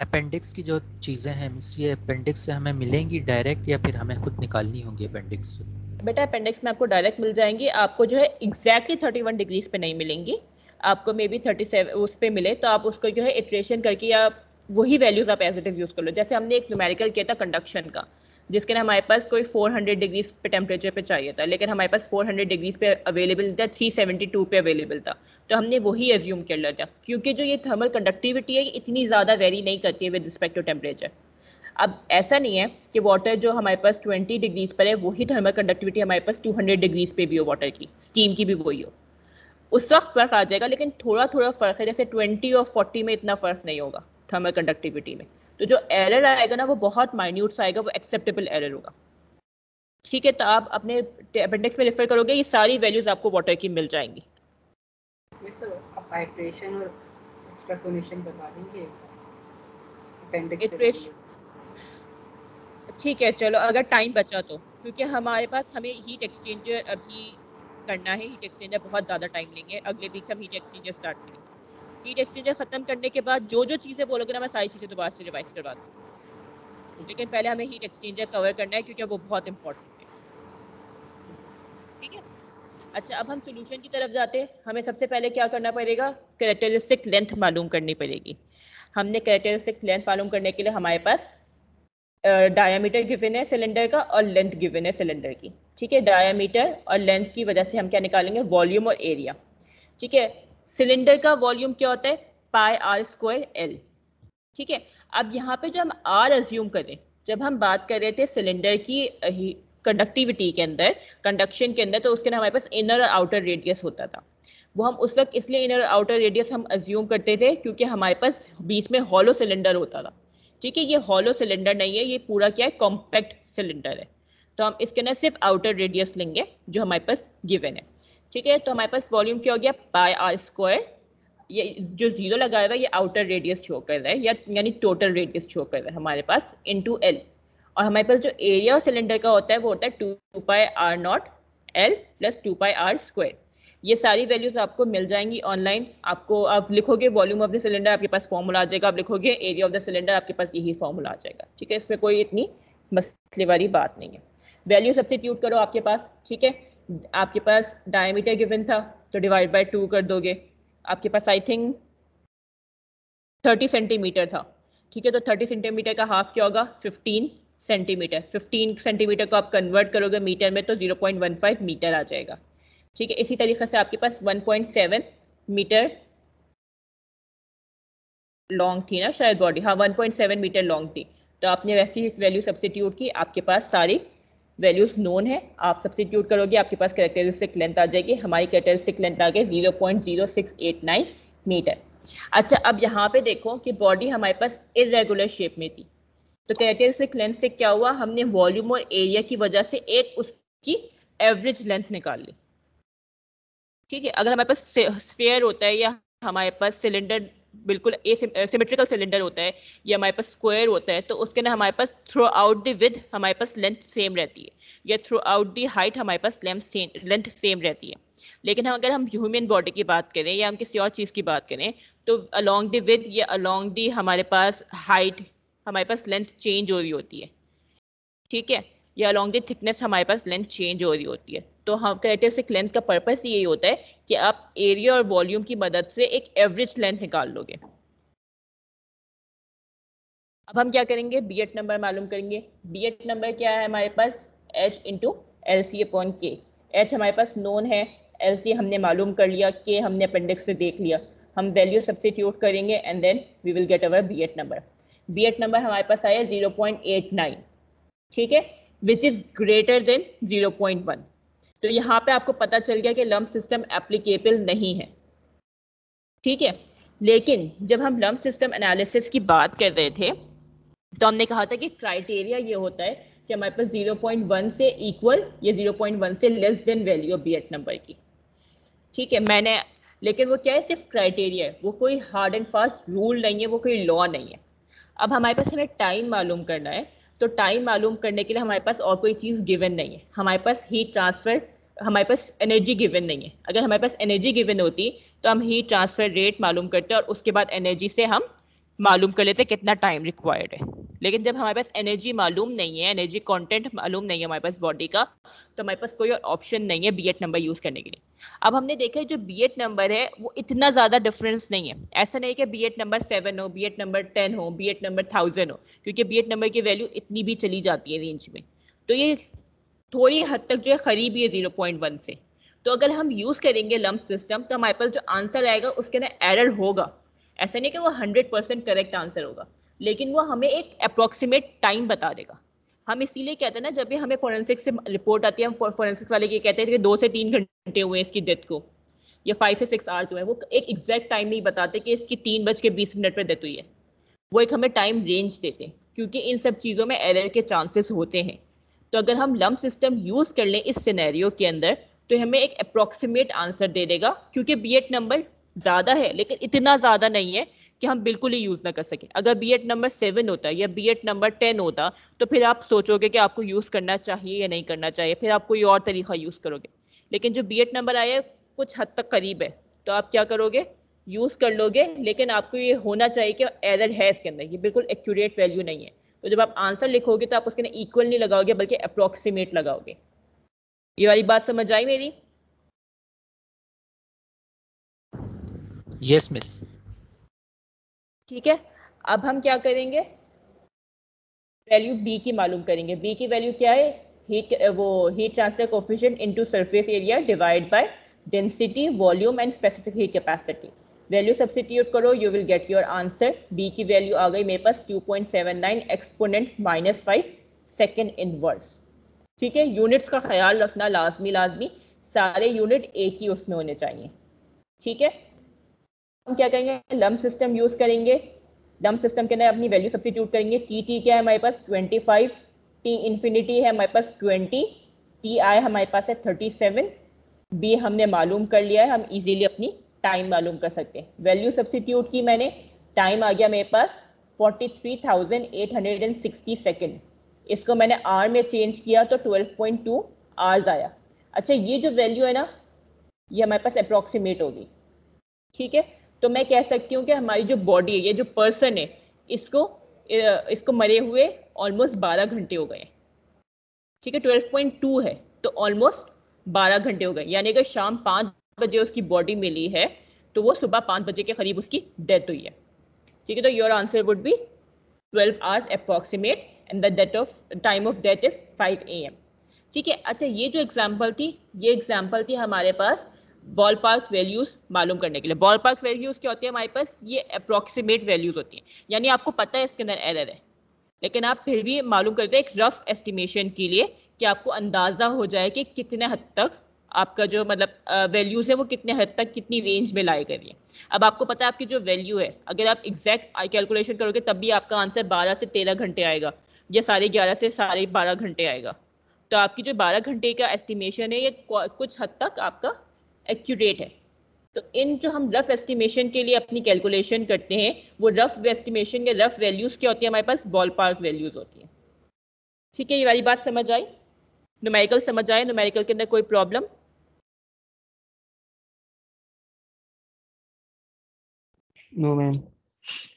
अपेंडिक्स की जो चीज़ें हैं मिस ये अपेंडिक्स से हमें मिलेंगी डायरेक्ट या फिर हमें खुद निकालनी होंगी अपेंडिक्स बेटा अपेंडिक्स में आपको डायरेक्ट मिल जाएँगी। आपको जो है एग्जैक्टली थर्टी वन डिग्रीज पे नहीं मिलेंगी। आपको मे बी थर्टी सेवन उस पर मिले तो आप उसको जो है इट्रेशन करके या वही वैल्यूज़ आप एज इट इज़ यूज़ कर लो। जैसे हमने एक न्यूमेरिकल किया था कंडक्शन का। जिसके लिए हमारे पास कोई 400 डिग्रीज पे टेम्परेचर पे चाहिए था, लेकिन हमारे पास 400 डिग्रीज पे अवेलेबल था 372 पे अवेलेबल था। तो हमने वही एज्यूम कर लिया था, क्योंकि जो ये थर्मल कंडक्टिविटी है इतनी ज़्यादा वेरी नहीं करती है विद रिस्पेक्ट टू टेम्परेचर अब ऐसा नहीं है कि वाटर जो हमारे पास 20 डिग्रीज पर है, वही थर्मल कंडक्टिविटी हमारे पास 200 डिग्रीज पे भी हो वाटर की स्टीम की भी वही हो। उस वक्त फ़र्क आ जाएगा, लेकिन थोड़ा थोड़ा फ़र्क है, जैसे 20 और 40 में इतना फ़र्क नहीं होगा थर्मल कंडक्टिविटी में। तो जो एरर आएगा ना वो बहुत माइन्यूट सा आएगा वो एक्सेप्टेबल एरर होगा। ठीक है तो आप अपने अपेंडिक्स में रेफर करोगे ये सारी वैल्यूज़ आपको वाटर की मिल जाएँगी। ठीक है चलो अगर टाइम बचा तो। क्योंकि हमारे पास हमें हीट एक्सचेंजर अभी करना है हीट एक्सचेंजर बहुत ज़्यादा टाइम लेंगे अगले वीक से हम हीट एक्सचेंजर स्टार्ट करेंगे। हीट एक्सचेंजर ख़त्म करने के बाद जो जो चीज़ें बोलोगे ना, मैं सारी चीज़ें दोबारा से रिवाइज करवा दूँ लेकिन पहले हमें हीट एक्सचेंजर कवर करना है, क्योंकि वो बहुत इंपॉर्टेंट है। ठीक है? अच्छा अब हम सोल्यूशन की तरफ़ जाते हैं। हमें सबसे पहले क्या करना पड़ेगा? करेक्टरिस्टिक लेंथ मालूम करनी पड़ेगी। हमने करेक्टरिस्टिक लेंथ मालूम करने के लिए हमारे पास डायामीटर गिवन है सिलेंडर का और लेंथ गिवन है सिलेंडर की। ठीक है? डायामीटर और लेंथ की वजह से हम क्या निकालेंगे? वॉल्यूम और एरिया ठीक है? सिलेंडर का वॉल्यूम क्या होता है? Pi r square l. ठीक है? अब यहाँ पे जो हम आर एज्यूम करें जब हम बात कर रहे थे सिलेंडर की कंडक्टिविटी के अंदर कंडक्शन के अंदर तो उसके अंदर हमारे पास इनर और आउटर रेडियस होता था। वो हम उस वक्त इसलिए इनर और आउटर रेडियस हम अज्यूम करते थे, क्योंकि हमारे पास बीच में हॉलो सिलेंडर होता था। ठीक है? ये हॉलो सिलेंडर नहीं है, ये पूरा क्या है? कॉम्पैक्ट सिलेंडर है। तो हम इसके अंदर सिर्फ़ आउटर रेडियस लेंगे, जो हमारे पास गिवन है। ठीक है तो हमारे पास वॉल्यूम क्या हो गया? पाई आर स्क्वायर ये जो ज़ीरो लगाया हुआ है, ये आउटर रेडियस शो कर रहा है, या यानी टोटल रेडियस शो कर रहा है हमारे पास इन टू एल और हमारे पास जो एरिया सिलेंडर का होता है, वो होता है two two pi r not L plus two pi r square ये सारी वैल्यूज़ आपको मिल जाएँगी ऑनलाइन आपको, आप लिखोगे वॉल्यूम ऑफ़ द सिलेंडर आपके पास फॉर्मूला आ जाएगा. आप लिखोगे एरिया ऑफ़ द सिलेंडर आपके पास यही फॉर्मूला आ जाएगा. ठीक है, इसमें कोई इतनी मसले वाली बात नहीं है. वैल्यू सब्सिट्यूट करो आपके पास, ठीक है? आपके पास डायमीटर गिवन था तो डिवाइड बाय टू कर दोगे। आपके पास आई थिंक थर्टी सेंटीमीटर था। ठीक है तो थर्टी सेंटीमीटर का हाफ़ क्या होगा? फिफ्टीन सेंटीमीटर फिफ्टीन सेंटीमीटर को आप कन्वर्ट करोगे मीटर में तो zero point one five metre आ जाएगा। ठीक है, इसी तरीके से आपके पास 1.7 मीटर लॉन्ग थी ना शायद बॉडी हाँ 1.7 मीटर लॉन्ग थी। तो आपने वैसे इस वैल्यू सब्सिट्यूट की, आपके पास सारी वैल्यूज़ नोन है, आप सब्सिट्यूट करोगे, आपके पास करेक्टरिस्टिक लेंथ आ जाएगी, हमारी करेक्टरिस्टिक लेंथ आ गई zero point zero six eight nine metre अच्छा अब यहाँ पे देखो कि बॉडी हमारे पास इरेगुलर शेप में थी। तो करेक्टरिस्टिक लेंथ से क्या हुआ? हमने वॉल्यूम और एरिया की वजह से एक उसकी एवरेज लेंथ निकाल ली। ठीक है, अगर हमारे पास स्फेयर होता है या हमारे पास सिलेंडर बिल्कुल ए सिमेट्रिकल सिलेंडर होता है, या हमारे पास स्क्वायर होता है तो उसके ना हमारे पास थ्रू आउट द विद हमारे पास लेंथ सेम रहती है, या थ्रू आउट द हाइट हमारे पास लेंथ सेम रहती है। लेकिन हम अगर हम ह्यूमन बॉडी की बात करें, या हम किसी और चीज़ की बात करें तो अलॉन्ग द विद या अलॉन्ग द हमारे पास हाइट हमारे पास लेंथ चेंज हो रही होती है। ठीक है? या अलॉन्ग द थिकनेस हमारे पास लेंथ चेंज हो रही होती है। तो हम करेक्टरिस्टिक लेंथ का पर्पस यही होता है कि आप एरिया और वॉल्यूम की मदद से एक एवरेज लेंथ निकाल लोगे। अब हम क्या करेंगे? बी एट नंबर मालूम करेंगे। बी एट नंबर क्या है हमारे पास? H into L c upon k h हमारे पास नोन है। एल सी हमने मालूम कर लिया। के हमने अपेंडिक्स से देख लिया। हम वैल्यू सब्सिट्यूट करेंगे and then we will get our Biot number Biot number हमारे पास आया ज़ीरो पॉइंट एट नाइन ठीक है? Which is greater than zero point one तो यहाँ पे आपको पता चल गया कि लम्ब सिस्टम एप्लीकेबल नहीं है। ठीक है? लेकिन जब हम लम्ब सिस्टम एनालिसिस की बात कर रहे थे तो हमने कहा था कि क्राइटेरिया ये होता है कि हमारे पास 0.1 से इक्वल या 0.1 से less than value Biot number की। ठीक है? मैंने, लेकिन वो क्या है? सिर्फ़ क्राइटेरिया है। वो कोई हार्ड एंड फास्ट रूल नहीं है, वो कोई लॉ नहीं है। अब हमारे पास हमें टाइम मालूम करना है तो टाइम मालूम करने के लिए हमारे पास और कोई चीज़ गिवन नहीं है। हमारे पास हीट ट्रांसफ़र हमारे पास एनर्जी गिवन नहीं है। अगर हमारे पास एनर्जी गिवन होती तो हम हीट ट्रांसफ़र रेट मालूम करते और उसके बाद एनर्जी से हम मालूम कर लेते कितना टाइम रिक्वायर्ड है। लेकिन जब हमारे पास एनर्जी मालूम नहीं है एनर्जी कंटेंट मालूम नहीं है हमारे पास बॉडी का तो हमारे पास कोई और ऑप्शन नहीं है बी एट नंबर यूज़ करने के लिए। अब हमने देखा जो बी एट नंबर है, वो इतना ज़्यादा डिफरेंस नहीं है। ऐसा नहीं कि बी नंबर सेवन हो बी नंबर टेन हो बी एट नंबर थाउज़ेंड हो, क्योंकि बी एट नंबर की वैल्यू इतनी भी चली जाती है रेंज में। तो ये थोड़ी हद तक जो है करीब है ज़ीरो पॉइंट वन से। तो अगर हम यूज़ करेंगे लम्ब सिस्टम तो हमारे पास जो आंसर आएगा, उसके अंदर एरर होगा। ऐसा नहीं कि वो हंड्रेड परसेंट करेक्ट आंसर होगा, लेकिन वो हमें एक अप्रोक्सीमेट टाइम बता देगा। हम इसीलिए कहते हैं ना, जब भी हमें फोरेंसिक से रिपोर्ट आती है, हम फोरेंसिक वाले ये कहते हैं कि दो से तीन घंटे हुए इसकी डेथ को, या फाइव से सिक्स आवर्स हुए वो एक एग्जैक्ट टाइम नहीं बताते कि इसकी तीन बज के बीस मिनट पर डेथ हुई है। वो एक हमें टाइम रेंज देते हैं, क्योंकि इन सब चीज़ों में एरर के चांसेस होते हैं। तो अगर हम लम सिस्टम यूज़ कर लें इस सिनेरियो के अंदर तो हमें एक अप्रोक्सीमेट आंसर दे देगा, क्योंकि बी नंबर ज़्यादा है, लेकिन इतना ज़्यादा नहीं है कि हम बिल्कुल ही यूज़ ना कर सकें। अगर बी नंबर सेवन होता या बी नंबर टेन होता तो फिर आप सोचोगे कि आपको यूज़ करना चाहिए या नहीं करना चाहिए, फिर आप कोई और तरीका यूज़ करोगे। लेकिन जो बी नंबर आया, कुछ हद तक करीब है। तो आप क्या करोगे? यूज़ कर लोगे, लेकिन आपको ये होना चाहिए कि एरर है इसके अंदर, ये बिल्कुल एक्यूरेट वैल्यू नहीं है। तो जब आप आंसर लिखोगे तो आप उसके अंदर इक्वल नहीं लगाओगे बल्कि अप्रोक्सीमेट लगाओगे। ये वाली बात समझ आई मेरी? यस मिस ठीक है अब हम क्या करेंगे? वैल्यू बी की मालूम करेंगे। बी की वैल्यू क्या है? हीट वो heat transfer coefficient into surface area divide by density volume and specific heat capacity value substitute करो you will get your answer b की वैल्यू आ गई मेरे पास 2.79 point seven nine exponent minus five second inverse ठीक है? Units का ख्याल रखना लाजमी लाजमी। सारे यूनिट एक ही उसमें होने चाहिए। ठीक है? हम क्या करेंगे? लम सिस्टम यूज़ करेंगे। लम सिस्टम के अंदर अपनी वैल्यू सब्सिट्यूट करेंगे। टी टी क्या है हमारे पास? 25 टी इन्फिनिटी है हमारे पास 20 टी आई हमारे पास है 37 बी हमने मालूम कर लिया है। हम इजीली अपनी टाइम मालूम कर सकते हैं। वैल्यू सब्सिट्यूट की मैंने टाइम आ गया मेरे पास 43,860 सेकेंड इसको मैंने आर में चेंज किया तो 12.2 पॉइंट आवर्स आया। अच्छा ये जो वैल्यू है ना ये हमारे पास अप्रोक्सीमेट होगी। ठीक है? तो मैं कह सकती हूँ कि हमारी जो बॉडी है ये जो पर्सन है इसको इसको मरे हुए ऑलमोस्ट बारह घंटे हो गए ठीक है? ट्वेल्व पॉइंट टू है तो ऑलमोस्ट बारह घंटे हो गए यानी अगर शाम पाँच बजे उसकी बॉडी मिली है तो वो सुबह पाँच बजे के करीब उसकी डेथ हुई है। ठीक है तो your answer would be twelve hours approximate and the death of time of death is five a m ठीक है अच्छा ये जो एग्ज़ाम्पल थी, ये एग्ज़ाम्पल थी हमारे पास बॉल पार्क वैल्यूज़ मालूम करने के लिए। बॉल पार्क वैल्यूज़ क्या होती है हमारे पास? ये अप्रॉक्सीमेट वैल्यूज़ होती हैं। यानी आपको पता है इसके अंदर एरर है। लेकिन आप फिर भी मालूम करते हैं एक रफ एस्टिमेशन के लिए कि आपको अंदाज़ा हो जाए कि कितने हद तक आपका जो मतलब वैल्यूज़ है वो कितने हद तक, कितनी रेंज में लाई करिए अब आपको पता है आपकी जो वैल्यू है, अगर आप एग्जैक्ट कैलकुलेशन करोगे, तब भी आपका आंसर 12 से 13 घंटे आएगा, या साढ़े ग्यारह से साढ़े बारह घंटे आएगा। तो आपकी जो 12 घंटे का एस्टिमेशन है, ये कुछ हद तक आपका एक्यूरेट है। तो इन जो हम रफ एस्टिमेशन के लिए अपनी कैलकुलेशन करते हैं, वो रफ एस्टिमेशन के रफ वैल्यूज़ क्या होती है? हमारे पास बॉल पार्क वैल्यूज़ होती है। ठीक है, ये वाली बात समझ आई? न्यूमेरिकल समझ आए? न्यूमेरिकल के अंदर कोई प्रॉब्लम नो मैम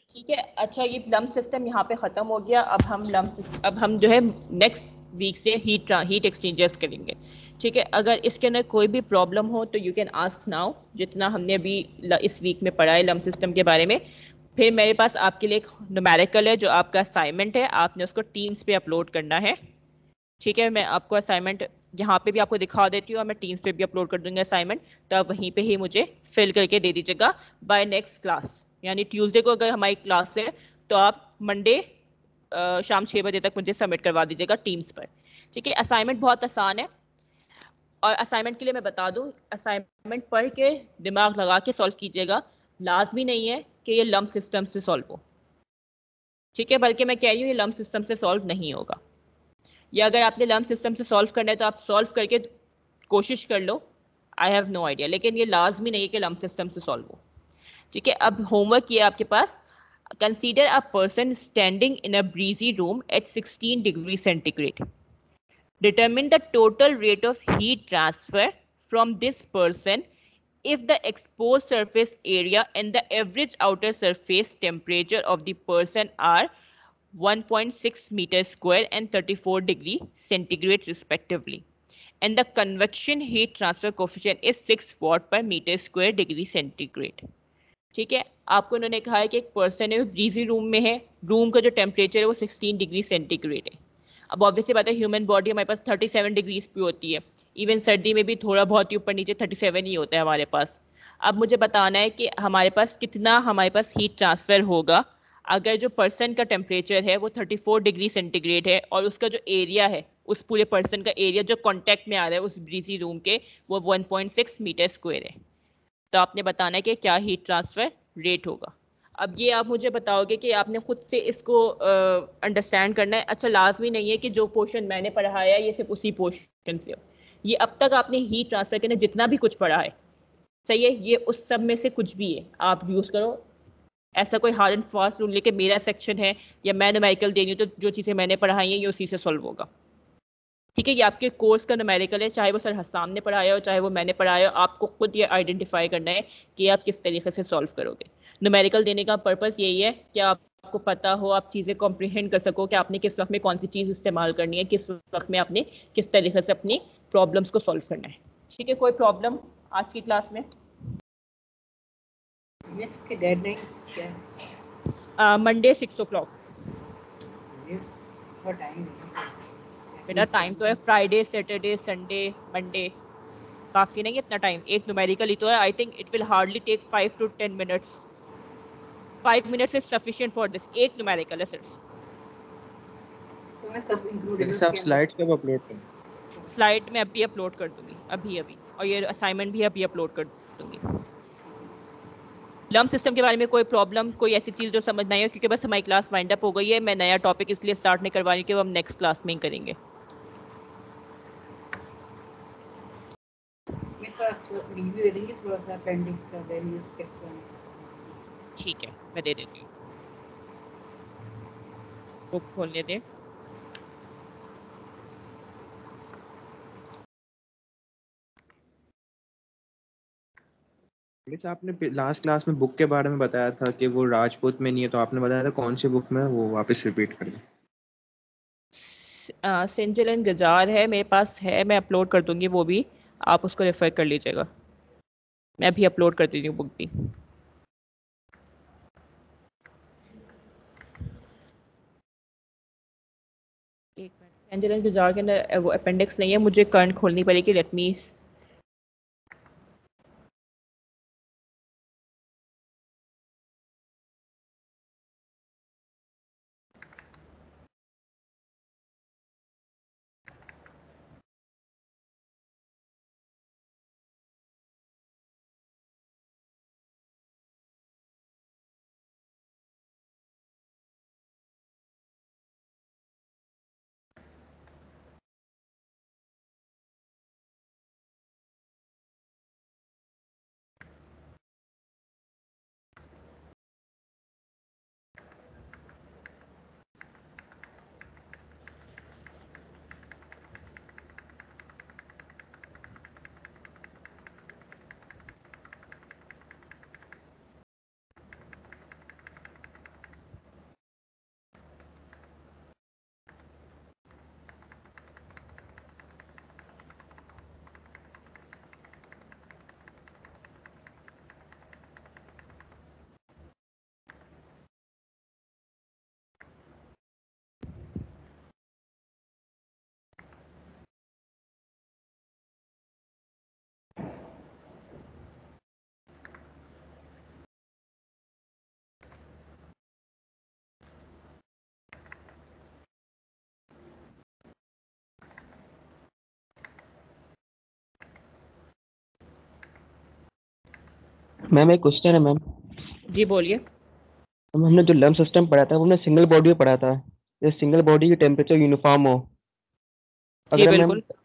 ठीक है अच्छा ये लम सिस्टम यहाँ पे ख़त्म हो गया। अब हम लम अब हम जो है नेक्स्ट वीक से हीट हीट एक्सचेंजर्स करेंगे। ठीक है, अगर इसके अंदर कोई भी प्रॉब्लम हो तो यू कैन आस्क नाउ जितना हमने अभी इस वीक में पढ़ा है लम सिस्टम के बारे में। फिर मेरे पास आपके लिए एक न्यूमेरिकल है, जो आपका असाइनमेंट है। आपने उसको टीम्स पे अपलोड करना है। ठीक है, मैं आपको असाइनमेंट यहाँ पे भी आपको दिखा देती हूँ, और मैं टीम्स पे भी अपलोड कर दूँगी असाइनमेंट तो आप वहीं पे ही मुझे फिल करके दे दीजिएगा बाय नेक्स्ट क्लास यानी ट्यूसडे को अगर हमारी क्लास है तो आप मंडे शाम छः बजे तक मुझे सबमिट करवा दीजिएगा टीम्स पर। ठीक है, असाइनमेंट बहुत आसान है। और असाइनमेंट के लिए मैं बता दूँ, असाइनमेंट पढ़ के दिमाग लगा के सॉल्व कीजिएगा। लाजमी नहीं है कि ये लम सिस्टम से सॉल्व हो। ठीक है, बल्कि मैं कह रही हूँ, ये लम सिस्टम से सॉल्व नहीं होगा। या अगर आपने लम सिस्टम से सॉल्व करना है तो आप सॉल्व करके कोशिश कर लो। आई हैव नो आइडिया लेकिन ये लाजमी नहीं है कि लम सिस्टम से सॉल्व हो। ठीक है अब होमवर्क ये आपके पास consider a person standing in a breezy room at 16 degree centigrade determine the total rate of heat transfer from this person if the exposed surface area and the average outer surface temperature of the person are 1.6 meter square and 34 degree centigrade respectively. And the convection heat transfer coefficient is 6 watt per meter square degree centigrade. ठीक है? आपको उन्होंने कहा है कि एक person है breezy room में है। रूम का जो टेम्परेचर है, वो 16 डिग्री सेंटीग्रेड है। अब ऑब्वियसली बात है ह्यूमन बॉडी हमारे पास 37 डिग्रीज पे होती है। इवन सर्दी में भी थोड़ा बहुत ही ऊपर नीचे 37 ही होता है हमारे पास। अब मुझे बताना है कि हमारे पास कितना, हमारे पास हीट ट्रांसफ़र होगा। अगर जो पर्सन का टेम्परेचर है, वो 34 डिग्री सेंटीग्रेड है और उसका जो एरिया है, उस पूरे पर्सन का एरिया जो कांटेक्ट में आ रहा है, उस ब्रीजी रूम के, वो 1.6 मीटर स्क्वायर है। तो आपने बताना है कि क्या हीट ट्रांसफ़र रेट होगा। अब ये आप मुझे बताओगे कि आपने खुद से इसको अंडरस्टैंड करना है। अच्छा लाजमी नहीं है कि जो पोर्शन मैंने पढ़ाया ये सिर्फ़ उसी पोर्शन से हो। ये अब तक आपने हीट ट्रांसफ़र करना जितना भी कुछ पढ़ा है, सही है? ये उस सब में से कुछ भी है। आप यूज़ करो। ऐसा कोई हार्ड एंड फास्ट रूल लेके मेरा सेक्शन है या मैं नमेरिकल दे रही हूँ तो जो चीज़ें मैंने पढ़ाई हैं, ये उसी से सॉल्व होगा। ठीक है ये आपके कोर्स का नमेरिकल है चाहे वो सर हसाम ने पढ़ाया हो चाहे वो मैंने पढ़ाया हो आपको खुद ये आइडेंटिफाई करना है कि आप किस तरीके से सॉल्व करोगे। नमेरिकल देने का पर्पज़ यही है कि आप आपको पता हो आप चीज़ें कॉम्प्रीहेंड कर सको कि आपने किस वक्त में कौन सी चीज़ इस्तेमाल करनी है किस वक्त में आपने किस तरीके से अपनी प्रॉब्लम्स को सॉल्व करना है। ठीक है कोई प्रॉब्लम आज की क्लास में? Monday six o'clock time मेरा टाइम तो है फ्राइडे सैटरडे संडे मंडे काफ़ी नहीं इतना टाइम एक न्यूमेरिकल ही तो है I think it will hardly take five to ten minutes five minutes is sufficient for this एक न्यूमेरिकल है सिर्फ़. तो मैं सब इंक्लूड सब स्लाइड्स कब अपलोड करें? स्लाइड में अभी अपलोड कर दूँगी अभी अभी. और ये असाइनमेंट भी अभी अपलोड कर दूँगी. लम सिस्टम के बारे में कोई प्रॉब्लम कोई ऐसी चीज़ जो समझ नहीं है क्योंकि बस हमारी क्लास वाइंड अप हो गई है. मैं नया टॉपिक इसलिए स्टार्ट नहीं करवा रही कि वो हम नेक्स्ट क्लास में ही करेंगे. रिव्यू दे देंगे थोड़ा सा अपेंडिक्स का वैल्यूज़ किस तरह ठीक है मैं दे देती हूँ। बुक खोलने दें। मिस आपने लास्ट क्लास में बुक के बारे में बताया था कि वो राजपूत में नहीं है तो आपने बताया था कौन सी बुक में वो वापस रिपीट कर दें। सिंजल एंड गजार है मेरे पास है मैं अपलोड कर दूँगी वो भी। आप उसको रेफर कर लीजिएगा। मैं भी अपलोड कर देती हूँ बुक भी। एक मिनट। एंड गजार के अंदर अपेंडिक्स नहीं है, मुझे करंट खोलनी पड़ेगी लेट मी मैम एक क्वेश्चन है मैम। जी बोलिए। मैम हमने जो लम सिस्टम पढ़ा था वो हमने सिंगल बॉडी में पढ़ा था। ये सिंगल बॉडी की टेम्परेचर यूनिफॉर्म हो। जी अगर हम बिल्कुल।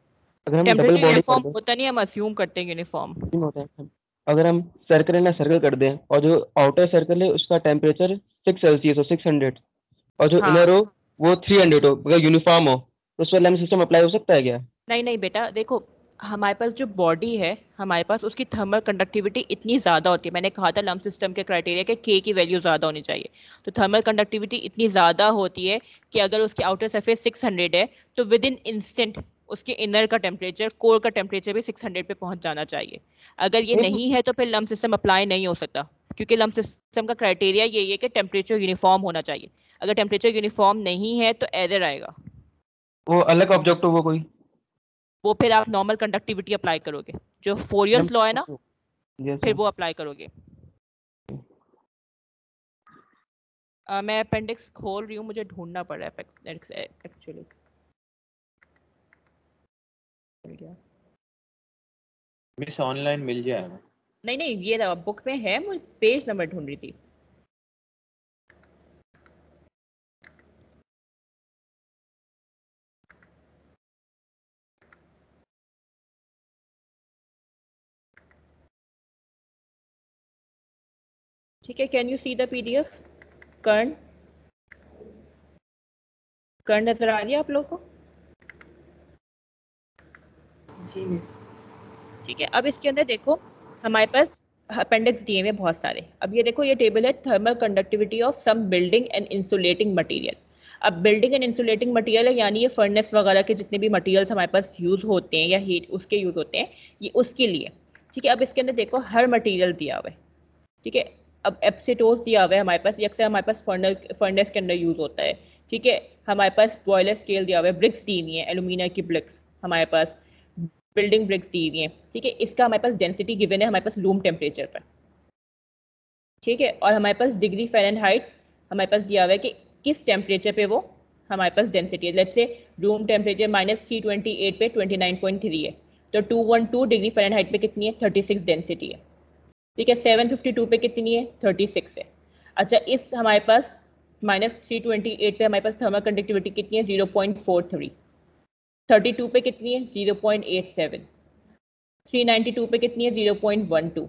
अगर हम डबल बॉडी यूनिफॉर्म होता नहीं हम अस्यूम करते हैं यूनिफॉर्म होता है अगर हम सर्कल ना सर्कल कर दें और जो आउटर सर्कल है उसका टेम्परेचर सिक्स सेल्सियस हो सिक्स हंड्रेड और जो हाँ। इनर हो वो थ्री हंड्रेड हो अगर यूनिफॉर्म हो तो उस पर लम सिस्टम अप्लाई हो सकता है क्या? नहीं नहीं बेटा देखो हमारे पास जो बॉडी है हमारे पास उसकी थर्मल कंडक्टिविटी इतनी ज़्यादा होती है। मैंने कहा था लम सिस्टम के क्राइटेरिया के के की वैल्यू ज़्यादा होनी चाहिए। तो थर्मल कंडक्टिविटी इतनी ज़्यादा होती है कि अगर उसकी आउटर सरफेस 600 है तो विद इन इंस्टेंट उसके इनर का टेम्परेचर कोर का टेम्परेचर भी 600 पे पहुँच जाना चाहिए। अगर ये नहीं है तो फिर लम सिस्टम अप्लाई नहीं हो सकता। क्योंकि लम सिस्टम का क्राइटेरिया यही है कि टेम्परेचर यूनिफॉर्म होना चाहिए। अगर टेम्परेचर यूनिफॉर्म नहीं है तो एरर आएगा। वो अलग ऑब्जेक्ट हो वो कोई? वो फिर आप नॉर्मल कंडक्टिविटी अप्लाई करोगे। जो फोरियर्स लॉ है ना Yes, फिर वो अप्लाई करोगे। अ, मैं अपेंडिक्स खोल रही हूँ मुझे ढूंढना पड़ रहा है एक्चुअली मिस ऑनलाइन मिल जाएगा। नहीं नहीं ये बुक में है मुझे पेज नंबर ढूंढ रही थी। ठीक है can you see the PDF Karn? Karn नज़र आ रही है आप लोगों को? जी मिस ठीक है अब इसके अंदर देखो हमारे पास अपेंडिक्स दिए हुए बहुत सारे। अब ये देखो ये टेबल है thermal conductivity of some building and insulating material अब बिल्डिंग एंड इंसुलेटिंग मटेरियल है यानी ये फर्नेस वगैरह के जितने भी मटेरियल्स हमारे पास यूज़ होते हैं या हीट उसके यूज़ होते हैं ये उसके लिए। ठीक है अब इसके अंदर देखो हर मटेरियल दिया हुआ है। ठीक है अब एप्सिटोस दिया हुआ है हमारे पास अक्सर हमारे पास फर्नल, फर्नेस के अंदर यूज़ होता है, ठीक है? हमारे पास बॉयलर स्केल दिया हुआ है ब्रिक्स दी हुई है एलुमिनियम की ब्रिक्स हमारे पास बिल्डिंग ब्रिक्स दी हुई है, ठीक है? इसका हमारे पास डेंसिटी गिवन है, हमारे पास रूम टेम्परेचर पर, ठीक है? और हमारे पास डिग्री फ़ारेनहाइट हमारे पास दिया हुआ है कि किस टेम्परेचर पे वो हमारे पास डेंसिटी है। Let's say room temperature minus three twenty eight पे ट्वेंटी नाइन पॉइंट थ्री है तो two one two degree Fahrenheit पे कितनी है? थर्टी सिक्स डेंसिटी है। ठीक है सेवन फिफ्टी टू पे कितनी है? थर्टी सिक्स है। अच्छा इस हमारे पास माइनस थ्री ट्वेंटी एट पे हमारे पास थर्मल कंडक्टिविटी कितनी है? Zero point four three thirty two पे कितनी है? Zero point eight seven three ninety two पे कितनी है? Zero point one two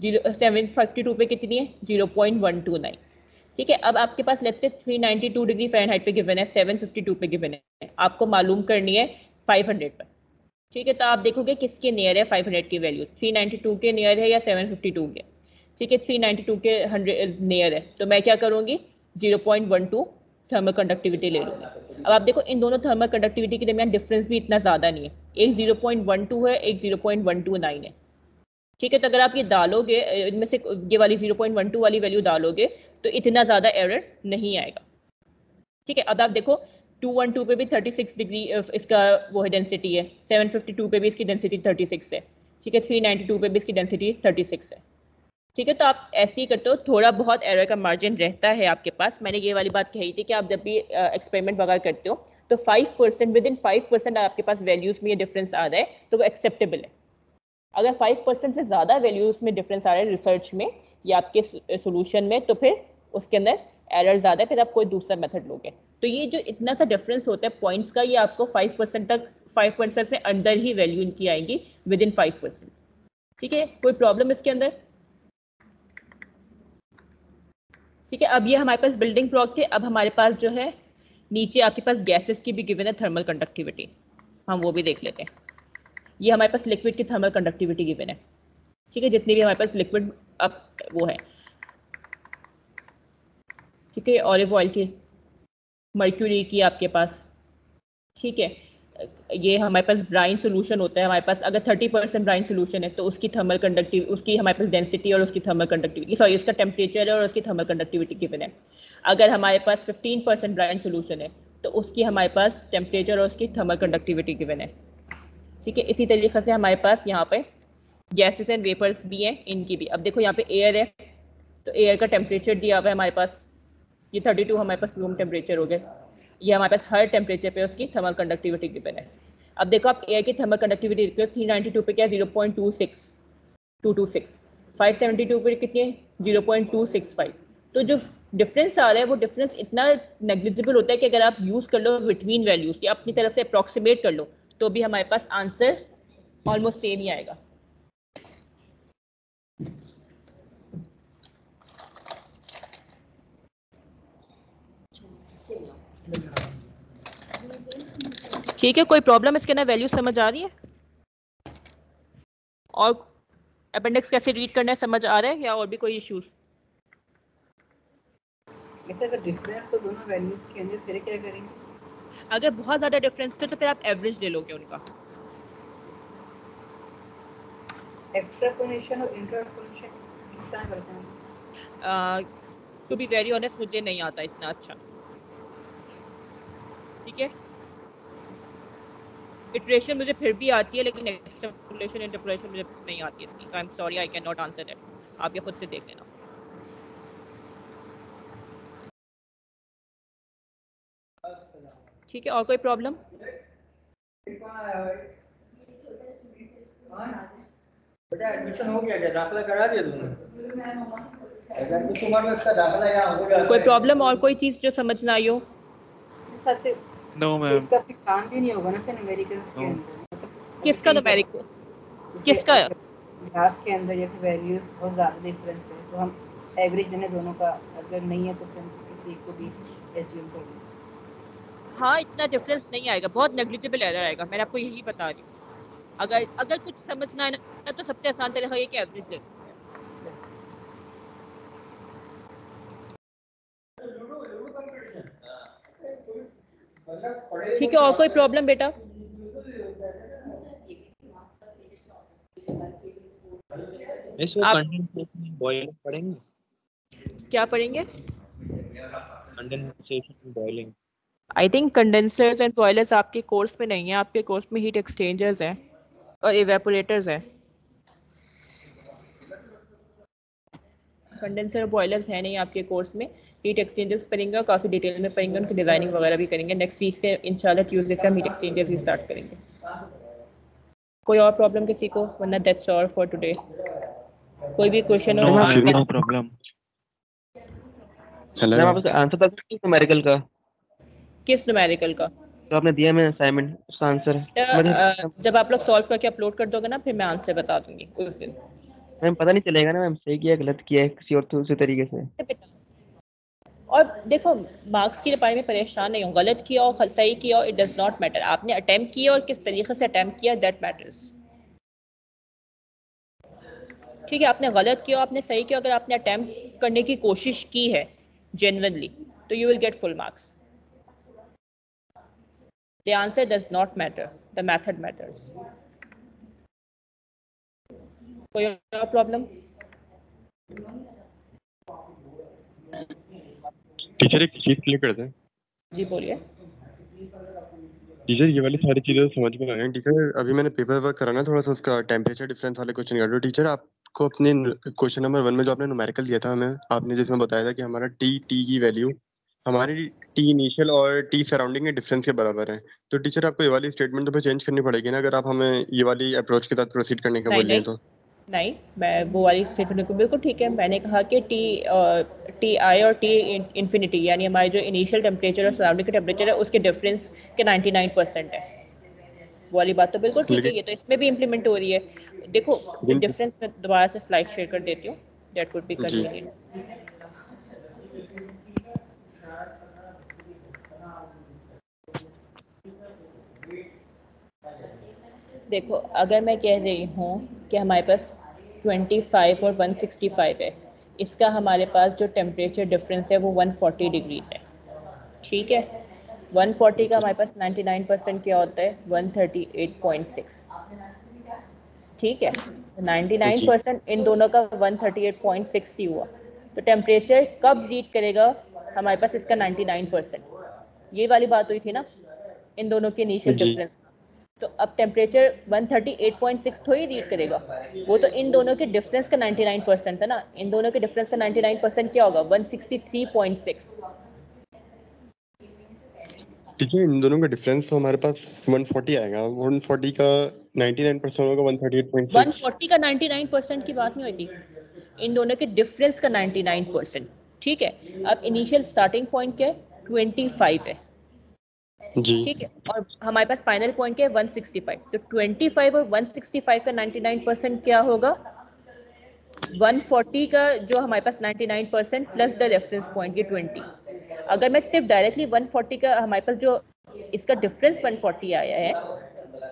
zero seven fifty two पे कितनी है? Zero point one two nine ठीक है, अब आपके पास let's say three ninety two degree Fahrenheit पे गिवन है सेवन फिफ्टी टू पे गिवन है। आपको मालूम करनी है फाइव हंड्रेड पर। ठीक है तो आप देखोगे किसके नियर है 500 की वैल्यू 392 के नियर है या 752 के? ठीक है 392 के 100 नियर है। तो मैं क्या करूँगी? 0.12 थर्मल कंडक्टिविटी ले लूँगी। अब आप देखो, इन दोनों थर्मल कंडक्टिविटी के दरमियान डिफरेंस भी इतना ज़्यादा नहीं है। एक 0.12 है, एक 0.129 है। ठीक है तो अगर आप ये डालोगे, इनमें से ये वाली 0.12 वाली वैल्यू डालोगे तो इतना ज़्यादा एरर नहीं आएगा। ठीक है, अब आप देखो 212 पे भी 36 डिग्री इसका वो है डेंसिटी है। 752 पे भी इसकी डेंसिटी 36 है। ठीक है 392 पे भी इसकी डेंसिटी 36 है। ठीक है तो आप ऐसे ही करते हो, थोड़ा बहुत एरर का मार्जिन रहता है आपके पास। मैंने ये वाली बात कही थी कि आप जब भी एक्सपेरिमेंट वगैरह करते हो तो five percent within five percent आपके पास वैल्यूज़ में ये डिफरेंस आ रहा है तो वो एक्सेप्टेबल है। अगर फाइव परसेंट से ज़्यादा वैल्यूज़ में डिफरेंस आ रहा है रिसर्च में, या आपके सोल्यूशन में तो फिर उसके अंदर एरर ज़्यादा है, फिर आप कोई दूसरा मेथड लोगे। तो ये जो इतना सा डिफरेंस होता है पॉइंट्स का, ये आपको फाइव परसेंट तक फाइव परसेंट से अंदर ही वैल्यू इनकी आएँगी विद इन फाइव परसेंट ठीक है? कोई प्रॉब्लम इसके अंदर? ठीक है? अब ये हमारे पास बिल्डिंग ब्लॉक थे, अब हमारे पास जो है, नीचे आपके पास गैसेस की भी गिवन है थर्मल कंडक्टिविटी हम वो भी देख लेते हैं. ये हमारे पास लिक्विड की थर्मल कंडक्टिविटी गिवन है. ठीक है? जितनी भी हमारे पास लिक्विड अब वो है. ठीक है? ऑलिव ऑयल की मर्क्यूरी की आपके पास। ठीक है? ये हमारे पास ब्राइन सोल्यूशन होता है, हमारे पास अगर थर्टी परसेंट ब्राइन सोल्यूशन है तो उसकी थर्मल कंडक्टिव उसकी हमारे पास डेंसिटी और उसकी थर्मल कंडक्टिविटी सॉरी उसका टेम्परेचर और उसकी थर्मल कंडक्टिविटी गिवन है। अगर हमारे पास फिफ्टीन परसेंट ब्राइन सोल्यूशन है तो उसकी हमारे पास टेम्परेचर और उसकी थर्मल कंडक्टिविटी गिवन है। ठीक है? इसी तरीके से हमारे पास यहाँ पे गैसेस एंड वेपर्स भी हैं, इनकी भी। अब देखो यहाँ पे एयर है तो एयर का टेम्परेचर दिया हुआ है हमारे पास। ये 32 हमारे पास रूम टेम्परेचर हो गए। ये हमारे पास हर टेम्परेचर पे उसकी थर्मल कंडक्टिविटी गिवन है। अब देखो आप एयर की थर्मल कंडक्टिविटी देखो थ्री नाइन्टी टू पे क्या zero point two six two two six five seventy two पे कितनी है? Zero point two six five तो जो डिफरेंस आ रहा है, वो डिफरेंस इतना नेग्लिजिबल होता है कि अगर आप यूज़ कर लो बिटवीन वैल्यूज़ या अपनी तरफ़ से अप्रॉक्सीमेट कर लो तो भी हमारे पास आंसर ऑलमोस्ट सेम ही आएगा। ठीक है कोई प्रॉब्लम इसके अंदर वैल्यू समझ आ रही है? और अपेंडिक्स कैसे रीड करना है समझ आ रहा है या और भी कोई इश्यूज़ अगर डिफरेंस हो दोनों वैल्यूज़ के अंदर फिर क्या करेंगे? अगर बहुत ज़्यादा डिफरेंस है तो फिर आप एवरेज ले लोगे उनका। एक्सट्रापोलेशन और इंटरपोलेशन किस तरह करते हैं? टू बी वेरी ऑनेस्ट मुझे नहीं आता इतना अच्छा। ठीक है? इटरेशन मुझे फिर भी आती है लेकिन एक्सट्रापोलेशन इंटरपोलेशन मुझे नहीं आती इतनी I am sorry I can not answer that आप ये खुद से देख लेना। ठीक है और कोई प्रॉब्लम बेटा एडमिशन हो गया क्या? दाखिला करा दिया तुमने? अगर इस उम्र में उसका दाखिला यहाँ हो जाता कोई प्रॉब्लम और कोई चीज़ जो समझ ना आई हो? हिसाब से नो तो मैम इसका फिर काम भी नहीं होगा ना फिर अमेरिकन के अंदर किसका कहीं नुमेरिक किसका? ग्राफ के अंदर जैसे वैल्यूज़ बहुत ज़्यादा डिफरेंस है। तो हम एवरेज लेने दोनों का। अगर नहीं है तो फिर किसी को भी एज्यूम कर लेंगे। हाँ इतना डिफरेंस नहीं आएगा। बहुत नेग्लिजिबल एरर आएगा। मैं आपको यही बता रही हूँ। अगर अगर कुछ समझना है ना तो सबसे आसान तरीका ये कि एवरेज ले ठीक है और कोई प्रॉब्लम बेटा? आप- पढ़ेंगे क्या पढ़ेंगे? I think condensers and boilers आपके कोर्स में नहीं है आपके कोर्स में हीट एक्सचेंजर्स हैं और इवेपोरेटर्स हैं। कंडेंसर बॉयलर्स हैं नहीं आपके कोर्स में। हीट एक्सचेंजर्स पढ़ेंगे और काफ़ी डिटेल में पढ़ेंगे उनकी डिज़ाइनिंग वगैरह भी करेंगे। नेक्स्ट वीक से इंशाल्लाह ट्यूसडे से हम हीट एक्सचेंजर्स ही स्टार्ट करेंगे। कोई और प्रॉब्लम किसी को? वरना दैट्स ऑल फॉर टुडे कोई भी क्वेश्चन हो नो प्रॉब्लम हेलो मैम आप आंसर बता सकते न्यूमेरिकल का? किस न्यूमेरिकल का? जो आपने दिया मैंने असाइनमेंट उसका आंसर अ, जब आप लोग सॉल्व करके अपलोड कर दोगे ना फिर मैं आंसर बता दूँगी उस दिन। मैम पता नहीं चलेगा ना मैम सही किया गलत किया है किसी और दूसरे तरीके से। और देखो मार्क्स के बारे में परेशान नहीं हो। गलत किया और सही किया और इट डज नॉट मैटर आपने अटेम्प्ट किया और किस तरीके से अटेम्प्ट किया दैट मैटर्स ठीक है, आपने गलत किया, आपने सही किया, अगर आपने अटेम्प्ट करने की कोशिश की है जेनवनली तो you will get full marks The answer does not matter. The method matters. कोई प्रॉब्लम टीचर एक चीज़ क्लियर कर दें। जी बोलिए। टीचर ये वाली सारी चीज़ें तो समझ में आ हैं टीचर अभी मैंने पेपर वर्क करा ना थोड़ा सा उसका टेम्परेचर डिफरेंस वाले क्वेश्चन कर दो टीचर आपको अपने क्वेश्चन नंबर वन में जो आपने न्यूमेरिकल दिया था हमें आपने जिसमें बताया था कि हमारा टी टी की वैल्यू हमारी टी इनिशियल और टी सराउंडिंग के डिफरेंस के बराबर है। तो टीचर आपको ये वाली स्टेटमेंट तो फिर चेंज करनी पड़ेगी ना अगर आप हमें ये वाली अप्रोच के साथ प्रोसीड करने का नहीं, बोल रहे हैं तो। नहीं मैं वो वाली स्टेटमेंट को बिल्कुल ठीक है। मैंने कहा कि टी टी आई और टी इन्फिनिटी यानी हमारे जो इनिशियल टेम्परेचर और सराउंडिंग का टेम्परेचर है उसके डिफरेंस के 99 परसेंट है। वो वाली बात तो बिल्कुल ठीक है ये तो इसमें भी इम्प्लीमेंट हो रही है। देखो डिफरेंस मैं दोबारा से स्लाइड शेयर कर देती हूँ। That would be. कन्वीनियंट देखो अगर मैं कह रही हूँ कि हमारे पास 25 और 165 है। इसका हमारे पास जो टेम्परेचर डिफरेंस है वो 140 डिग्री है। ठीक है? 140 का हमारे पास 99 परसेंट क्या होता है? 138.6 ठीक है? 99 परसेंट इन दोनों का 138.6 ही हुआ। तो टेम्परेचर कब रीड करेगा? हमारे पास इसका 99 परसेंट ये वाली बात हुई थी ना? इन दोनों के इनिशियल डिफरेंस तो अब टेम्परेचर 138.6 थोड़ी रीड करेगा। वो तो इन दोनों के डिफरेंस का 99 परसेंट था ना? इन दोनों के डिफरेंस का 99 परसेंट क्या होगा? 163.6 टीचर इन दोनों का डिफरेंस तो हमारे पास 140 आएगा। 140 का 99 परसेंट होगा 138.6 140 का 99 परसेंट की बात नहीं होती। इन दोनों के डिफरेंस का 99 परसेंट ठीक है? अब इनिशियल स्टार्टिंग पॉइंट क्या है? 25 है। ठीक है, और हमारे पास फाइनल पॉइंट क्या है? 165 तो 25 और 165 का 99 परसेंट क्या होगा? 140 का जो हमारे पास 99 percent plus the reference point ये 20 अगर मैं सिर्फ़ डायरेक्टली 140 का हमारे पास जो इसका डिफरेंस 140 आया है,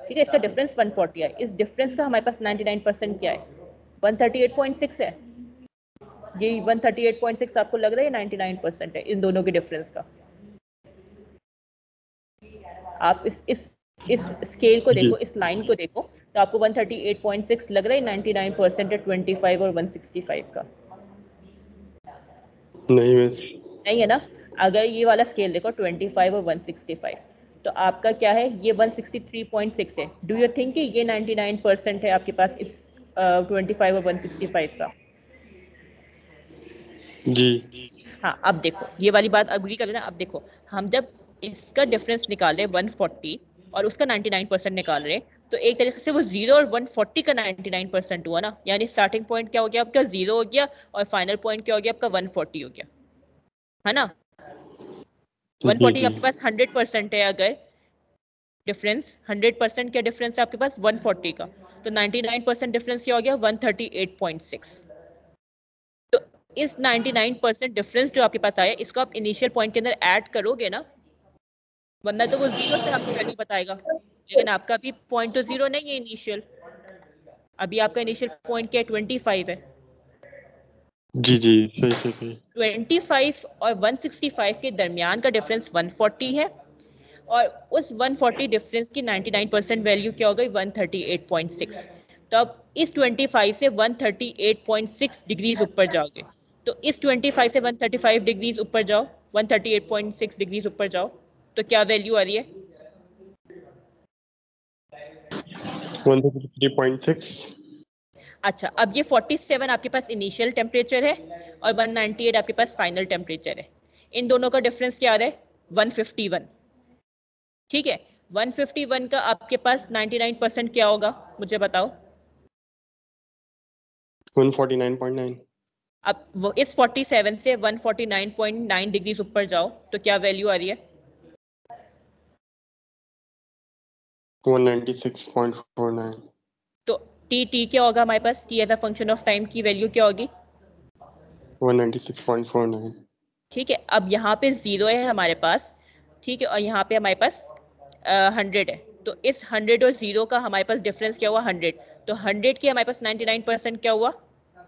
ठीक है, इसका डिफरेंस 140 है, इस डिफरेंस का हमारे पास 99 परसेंट क्या है? 138.6 है। ये 138.6 आपको लग रहा है 99 परसेंट है इन दोनों के डिफरेंस का। आप इस इस इस स्केल को देखो इस लाइन को देखो तो आपको 138.6 लग रहा है 99 परसेंट है 25 और 165 का। नहीं मिस नहीं है ना? अगर ये वाला स्केल देखो 25 और 165 तो आपका क्या है? ये 163.6 है। डू यू थिंक कि ये 99 परसेंट है आपके पास इस uh, 25 और 165 का? जी। हाँ अब देखो ये वाली बात अग्री कर लेना। अब देखो हम जब इसका डिफरेंस निकाले 140 और उसका 99 परसेंट निकाल रहे तो एक तरीके से वो ज़ीरो और 140 का 99 परसेंट हुआ ना। यानी स्टार्टिंग पॉइंट क्या हो गया? आपका ज़ीरो हो गया और फाइनल पॉइंट क्या हो गया? आपका 140 हो गया। है ना? 140 जी। आपके पास 100 परसेंट है अगर। डिफरेंस 100 परसेंट क्या डिफरेंस है आपके पास? 140 का। तो 99 परसेंट डिफरेंस क्या हो गया? 138.6 तो इस 99 परसेंट डिफरेंस जो आपके पास आया इसको आप इनिशियल पॉइंट के अंदर ऐड करोगे ना वरना तो वो ज़ीरो से आपको वैल्यू बताएगा। लेकिन आपका भी पॉइंट तो ज़ीरो नहीं है इनिशियल अभी आपका इनिशियल पॉइंट क्या है? 25 है। जी जी सही सही सही। 25 और 165 के दरमियान का डिफरेंस 140 है। और उस 140 डिफरेंस की 99 परसेंट वैल्यू क्या हो गई? 138.6 तो अब इस 25 से 138.6 डिग्रीज ऊपर जाओगे। तो इस 25 से 135 डिग्रीज ऊपर जाओ। 138.6 डिग्रीज ऊपर जाओ। तो क्या वैल्यू आ रही है? 133.6 अच्छा अब ये 47 आपके पास इनिशियल टेम्परेचर है और 198 आपके पास फाइनल टेम्परेचर है। इन दोनों का डिफरेंस क्या आ रहा है? 151 ठीक है? 151 का आपके पास 99 परसेंट क्या होगा? मुझे बताओ। 149.9 अब वो इस 47 से 149.9 डिग्रीज ऊपर जाओ तो क्या वैल्यू आ रही है? 196.49 तो टी टी क्या होगा हमारे पास? T as a function of time की वैल्यू क्या होगी? 196.49 ठीक है अब यहाँ पे ज़ीरो है हमारे पास ठीक है और यहाँ पे हमारे पास हंड्रेड है। तो इस हंड्रेड और ज़ीरो का हमारे पास डिफरेंस क्या हुआ? हंड्रेड तो हंड्रेड की हमारे पास नाइन्टी नाइन परसेंट क्या हुआ?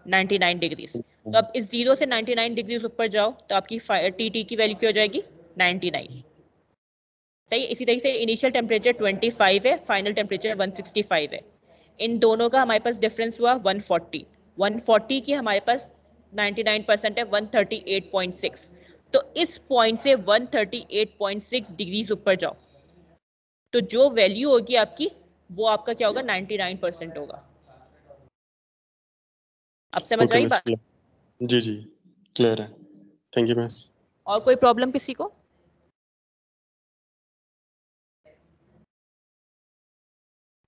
नाइन्टी नाइन डिग्रीज तो अब इस ज़ीरो से नाइन्टी नाइन डिग्रीज ऊपर जाओ तो आपकी टी टी की वैल्यू क्या हो जाएगी? नाइन्टी नाइन सही इसी तरीके से इनिशियल टेम्परेचर ट्वेंटी फाइव है final temperature one sixty five है। इन दोनों का हमारे पास डिफरेंस हुआ वन फोर्टी वन फोर्टी की हमारे पास नाइन्टी नाइन परसेंट है one thirty eight point six तो इस पॉइंट से 138.6 डिग्रीज ऊपर जाओ। तो जो वैल्यू होगी आपकी वो आपका क्या होगा? 99 परसेंट होगा। अब समझ ओके रही बात? जी जी क्लियर है। थैंक यू मिस और कोई प्रॉब्लम किसी को?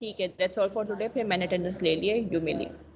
ठीक है दैट्स ऑल फॉर टुडे फिर मैंने अटेंडेंस ले लिया यू मे लीव